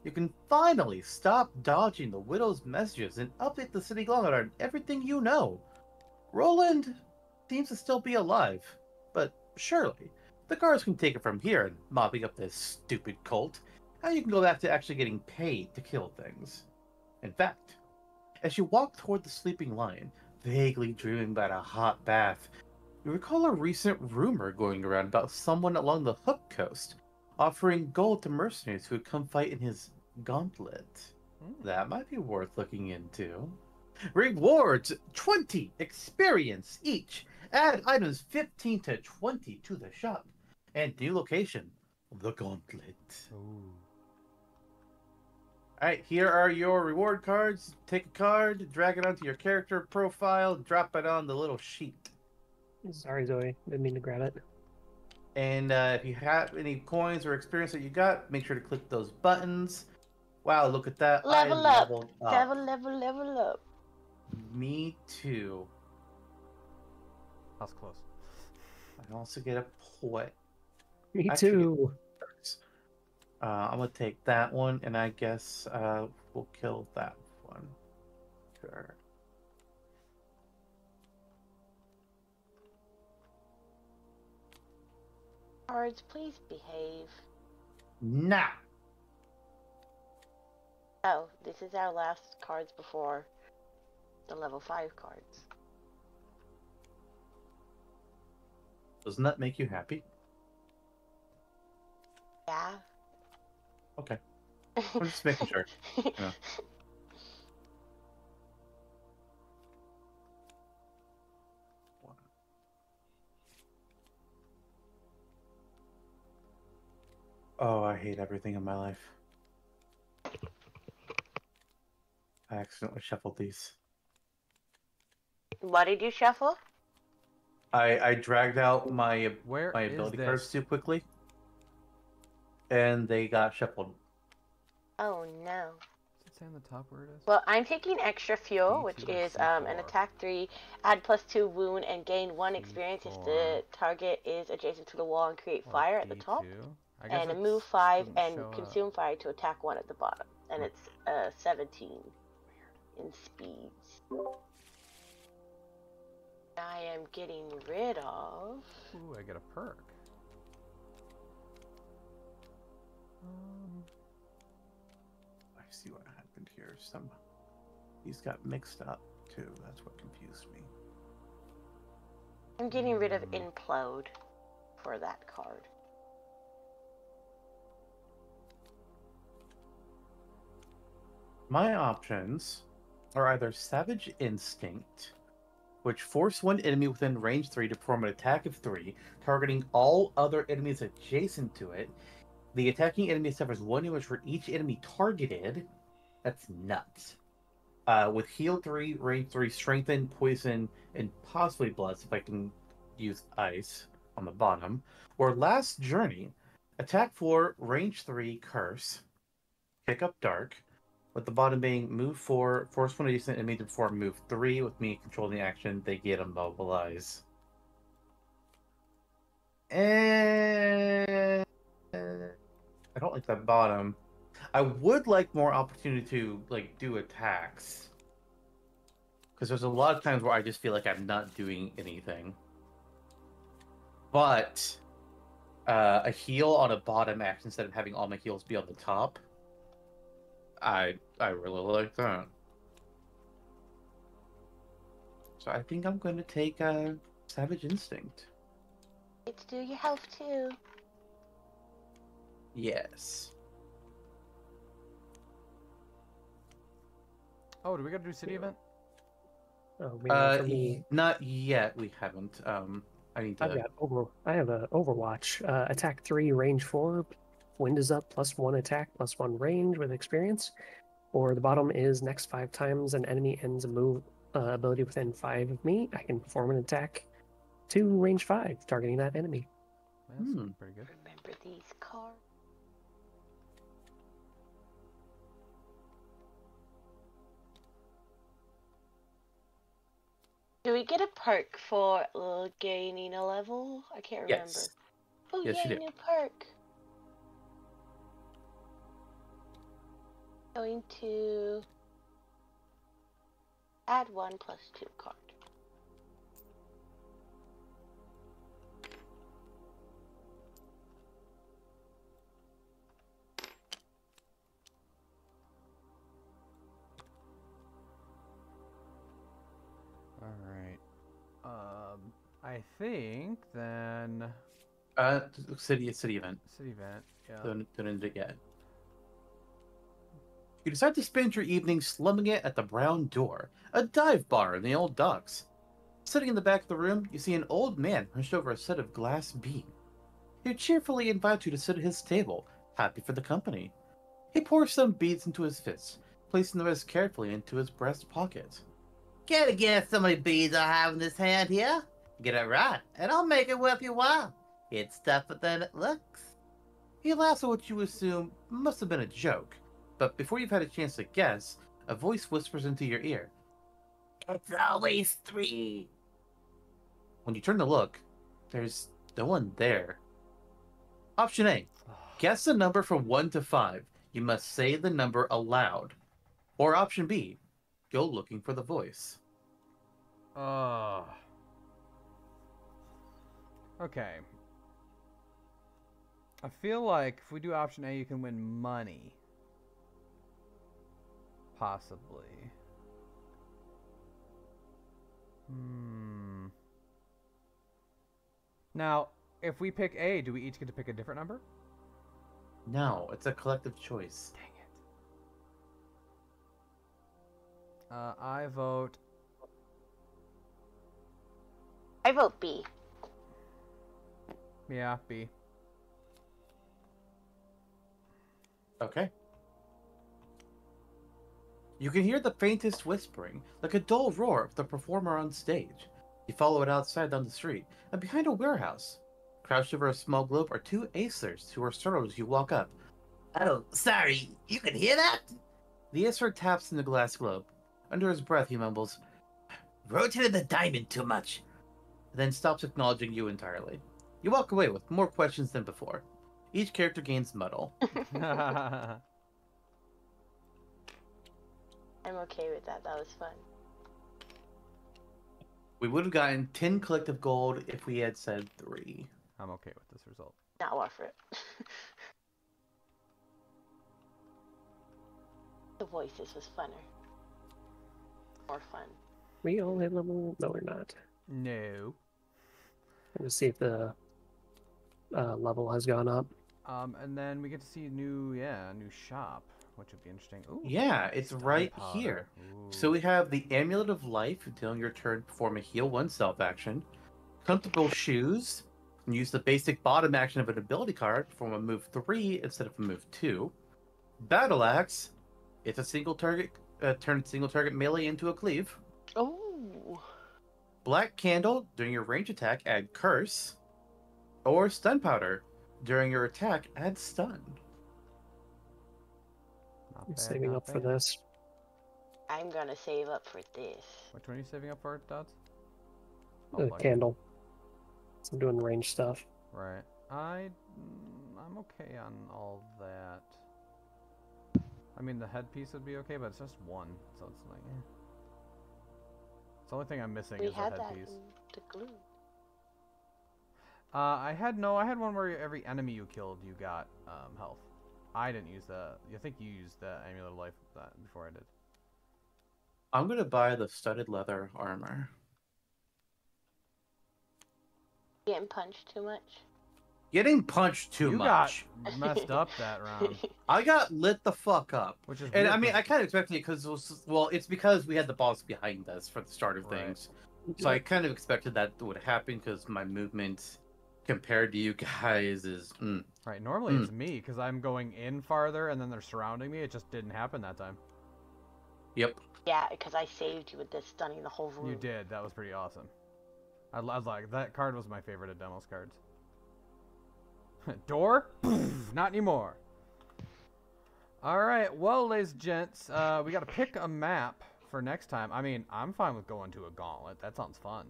You can finally stop dodging the widow's messages and update the city guard on everything you know. Roland seems to still be alive, but surely the guards can take it from here and mopping up this stupid cult, and you can go back to actually getting paid to kill things. In fact, as you walk toward the sleeping lion, vaguely dreaming about a hot bath, you recall a recent rumor going around about someone along the Hook Coast offering gold to mercenaries who would come fight in his gauntlet. Hmm. That might be worth looking into. Rewards 20 experience each. Add items 15 to 20 to the shop. And new location, the gauntlet. Ooh. Alright, here are your reward cards. Take a card, drag it onto your character profile, drop it on the little sheet. Sorry, Zoe. Didn't mean to grab it. And uh, if you have any coins or experience that you got, make sure to click those buttons. Wow, look at that. I Level up. leveled Level, level, level up. Me too. That's close. I also get a point. Me Actually- too. Uh, I'm gonna take that one, and I guess uh, we'll kill that one. Sure. Cards, please behave. Now, Oh, this is our last cards before the level 5 cards. doesn't that make you happy? Yeah? Okay. I'm just making sure. know. One. Oh, I hate everything in my life. I accidentally shuffled these. what did you shuffle? I I dragged out my Where my ability cards too quickly, and they got shuffled. Oh no. Does it say on the top where it is? Well, I'm taking extra fuel, D2 which or is um, an attack 3, add plus 2 wound, and gain 1 experience if the target is adjacent to the wall and create Or fire at the top. D2? I guess And a move 5 and show up. consume fire to attack 1 at the bottom. And it's uh, 17 in speeds. I am getting rid of. Ooh, I get a perk. Um, I see what happened here. Some these got mixed up too. That's what confused me. I'm getting rid of Hmm. implode for that card. My options are either Savage Instinct, which force one enemy within range 3 to perform an attack of 3, targeting all other enemies adjacent to it. The attacking enemy suffers 1 damage for each enemy targeted. That's nuts. Uh, with heal 3, range 3, strengthen, poison, and possibly bless if I can use ice on the bottom. Or Last Journey, attack 4, range 3, curse, pick up dark, with the bottom being move four, force one adjacent enemy to perform move three. With me controlling the action, they get immobilize. And I don't like that bottom. I would like more opportunity to like do attacks. Because there's a lot of times where I just feel like I'm not doing anything. But uh, a heal on a bottom action instead of having all my heals be on the top. I I really like that. So I think I'm going to take uh, Savage Instinct. It's do your health too. Yes. oh, do we gotta do city event? Oh, Uh, me, not yet. We haven't. Um, I need to. I've got over. I have a Overwatch. Uh, attack three, range four wind is up, plus one attack, plus one range with experience. Or the bottom is next five times an enemy ends a move uh, ability within five of me, I can perform an attack to range five, targeting that enemy. That's hmm. pretty good. Remember these cards. Do we get a perk for gaining a level? I can't remember. Yes. Oh, yes, yeah, new perk. Going to add one plus two card. All right. Um, I think then Uh, city city event. city event. Yeah. Don't, don't end it yet. You decide to spend your evening slumming it at the Brown Door, a dive bar in the old docks. Sitting in the back of the room, you see an old man hunched over a set of glass bean. He cheerfully invites you to sit at his table, happy for the company. He pours some beads into his fist, placing the rest carefully into his breast pocket. Get a guess how many beads I have in this hand here? Get it right, and I'll make it worth your while. It's tougher than it looks. He laughs at what you assume must have been a joke, but before you've had a chance to guess, a voice whispers into your ear. It's always three. When you turn to look, there's no one there. Option A. Guess a number from 1 to 5. You must say the number aloud. Or option B. Go looking for the voice. Oh. Okay. I feel like if we do option A, you can win money. Possibly. Hmm. Now, if we pick A, do we each get to pick a different number? No, it's a collective choice. Dang it. Uh, I vote. I vote B. Yeah, B. Okay. You can hear the faintest whispering, like a dull roar of the performer on stage. You follow it outside down the street, and behind a warehouse. Crouched over a small globe are two Acers who are startled as you walk up. Oh, sorry, you can hear that? The Acer taps in the glass globe. Under his breath, he mumbles, Rotated the diamond too much. Then stops acknowledging you entirely. You walk away with more questions than before. Each character gains muddle. I'm okay with that. That was fun. We would have gotten 10 collective gold if we had said 3. I'm okay with this result. Not worth it. the voices was funner. More fun. We all hit level. No, we're not. No. Let's see if the uh, level has gone up. Um, and then we get to see a new, yeah, a new shop, which would be interesting. Ooh, Yeah, it's right gunpowder. here. Ooh. So we have the Amulet of Life. During your turn, perform a heal oneself action. Comfortable shoes. And use the basic bottom action of an ability card. Perform a move 3 instead of a move 2. Battle Axe. It's a single target. Uh, turn single target melee into a cleave. Oh. Black Candle. During your range attack, add Curse. Or Stun Powder. During your attack, add Stun. Not I'm bad, saving not up for bad. this. I'm gonna save up for this. Which one are you saving up for, Dodds? The like- candle. So I'm doing range stuff. Right. I, mm, I'm okay on all that. I mean, the headpiece would be okay, but it's just one, so it's like, eh. It's the only thing I'm missing We is the had that headpiece. the glue. Uh, I had no, I had one where every enemy you killed, you got um, health. I didn't use the. I think you used the amulet of life that before I did. I'm gonna buy the studded leather armor. Getting punched too much. Getting punched too you much. got messed up that round, I got lit the fuck up. which is. And weird I mean, 'cause- I kind of expected it because it was well, it's because we had the boss behind us for the start of Right. things. So I kind of expected that would happen because my movement compared to you guys is mm, Right. Normally Mm. it's me because I'm going in farther and then they're surrounding me. It just didn't happen that time. yep. yeah, because I saved you with this stunning the whole room. You did. That was pretty awesome. I, I was like that card was my favorite of Demos cards. Door? Not anymore. All right. Well, ladies and gents, uh, we got to pick a map for next time, I mean, I'm fine with going to a gauntlet. That sounds fun.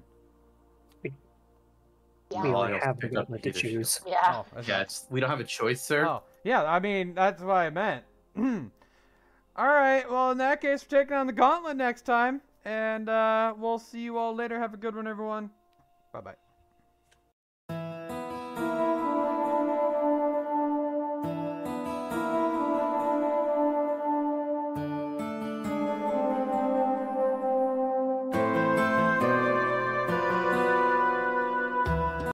We Yeah. Oh, I only also have the picked up gauntlet to Peter's shield. choose. Yeah. Oh, that's Yeah, it's, we don't have a choice, sir. Oh, yeah. I mean, that's what I meant. all right. Well, in that case, we're taking on the gauntlet next time, and uh, we'll see you all later. Have a good one, everyone. Bye bye.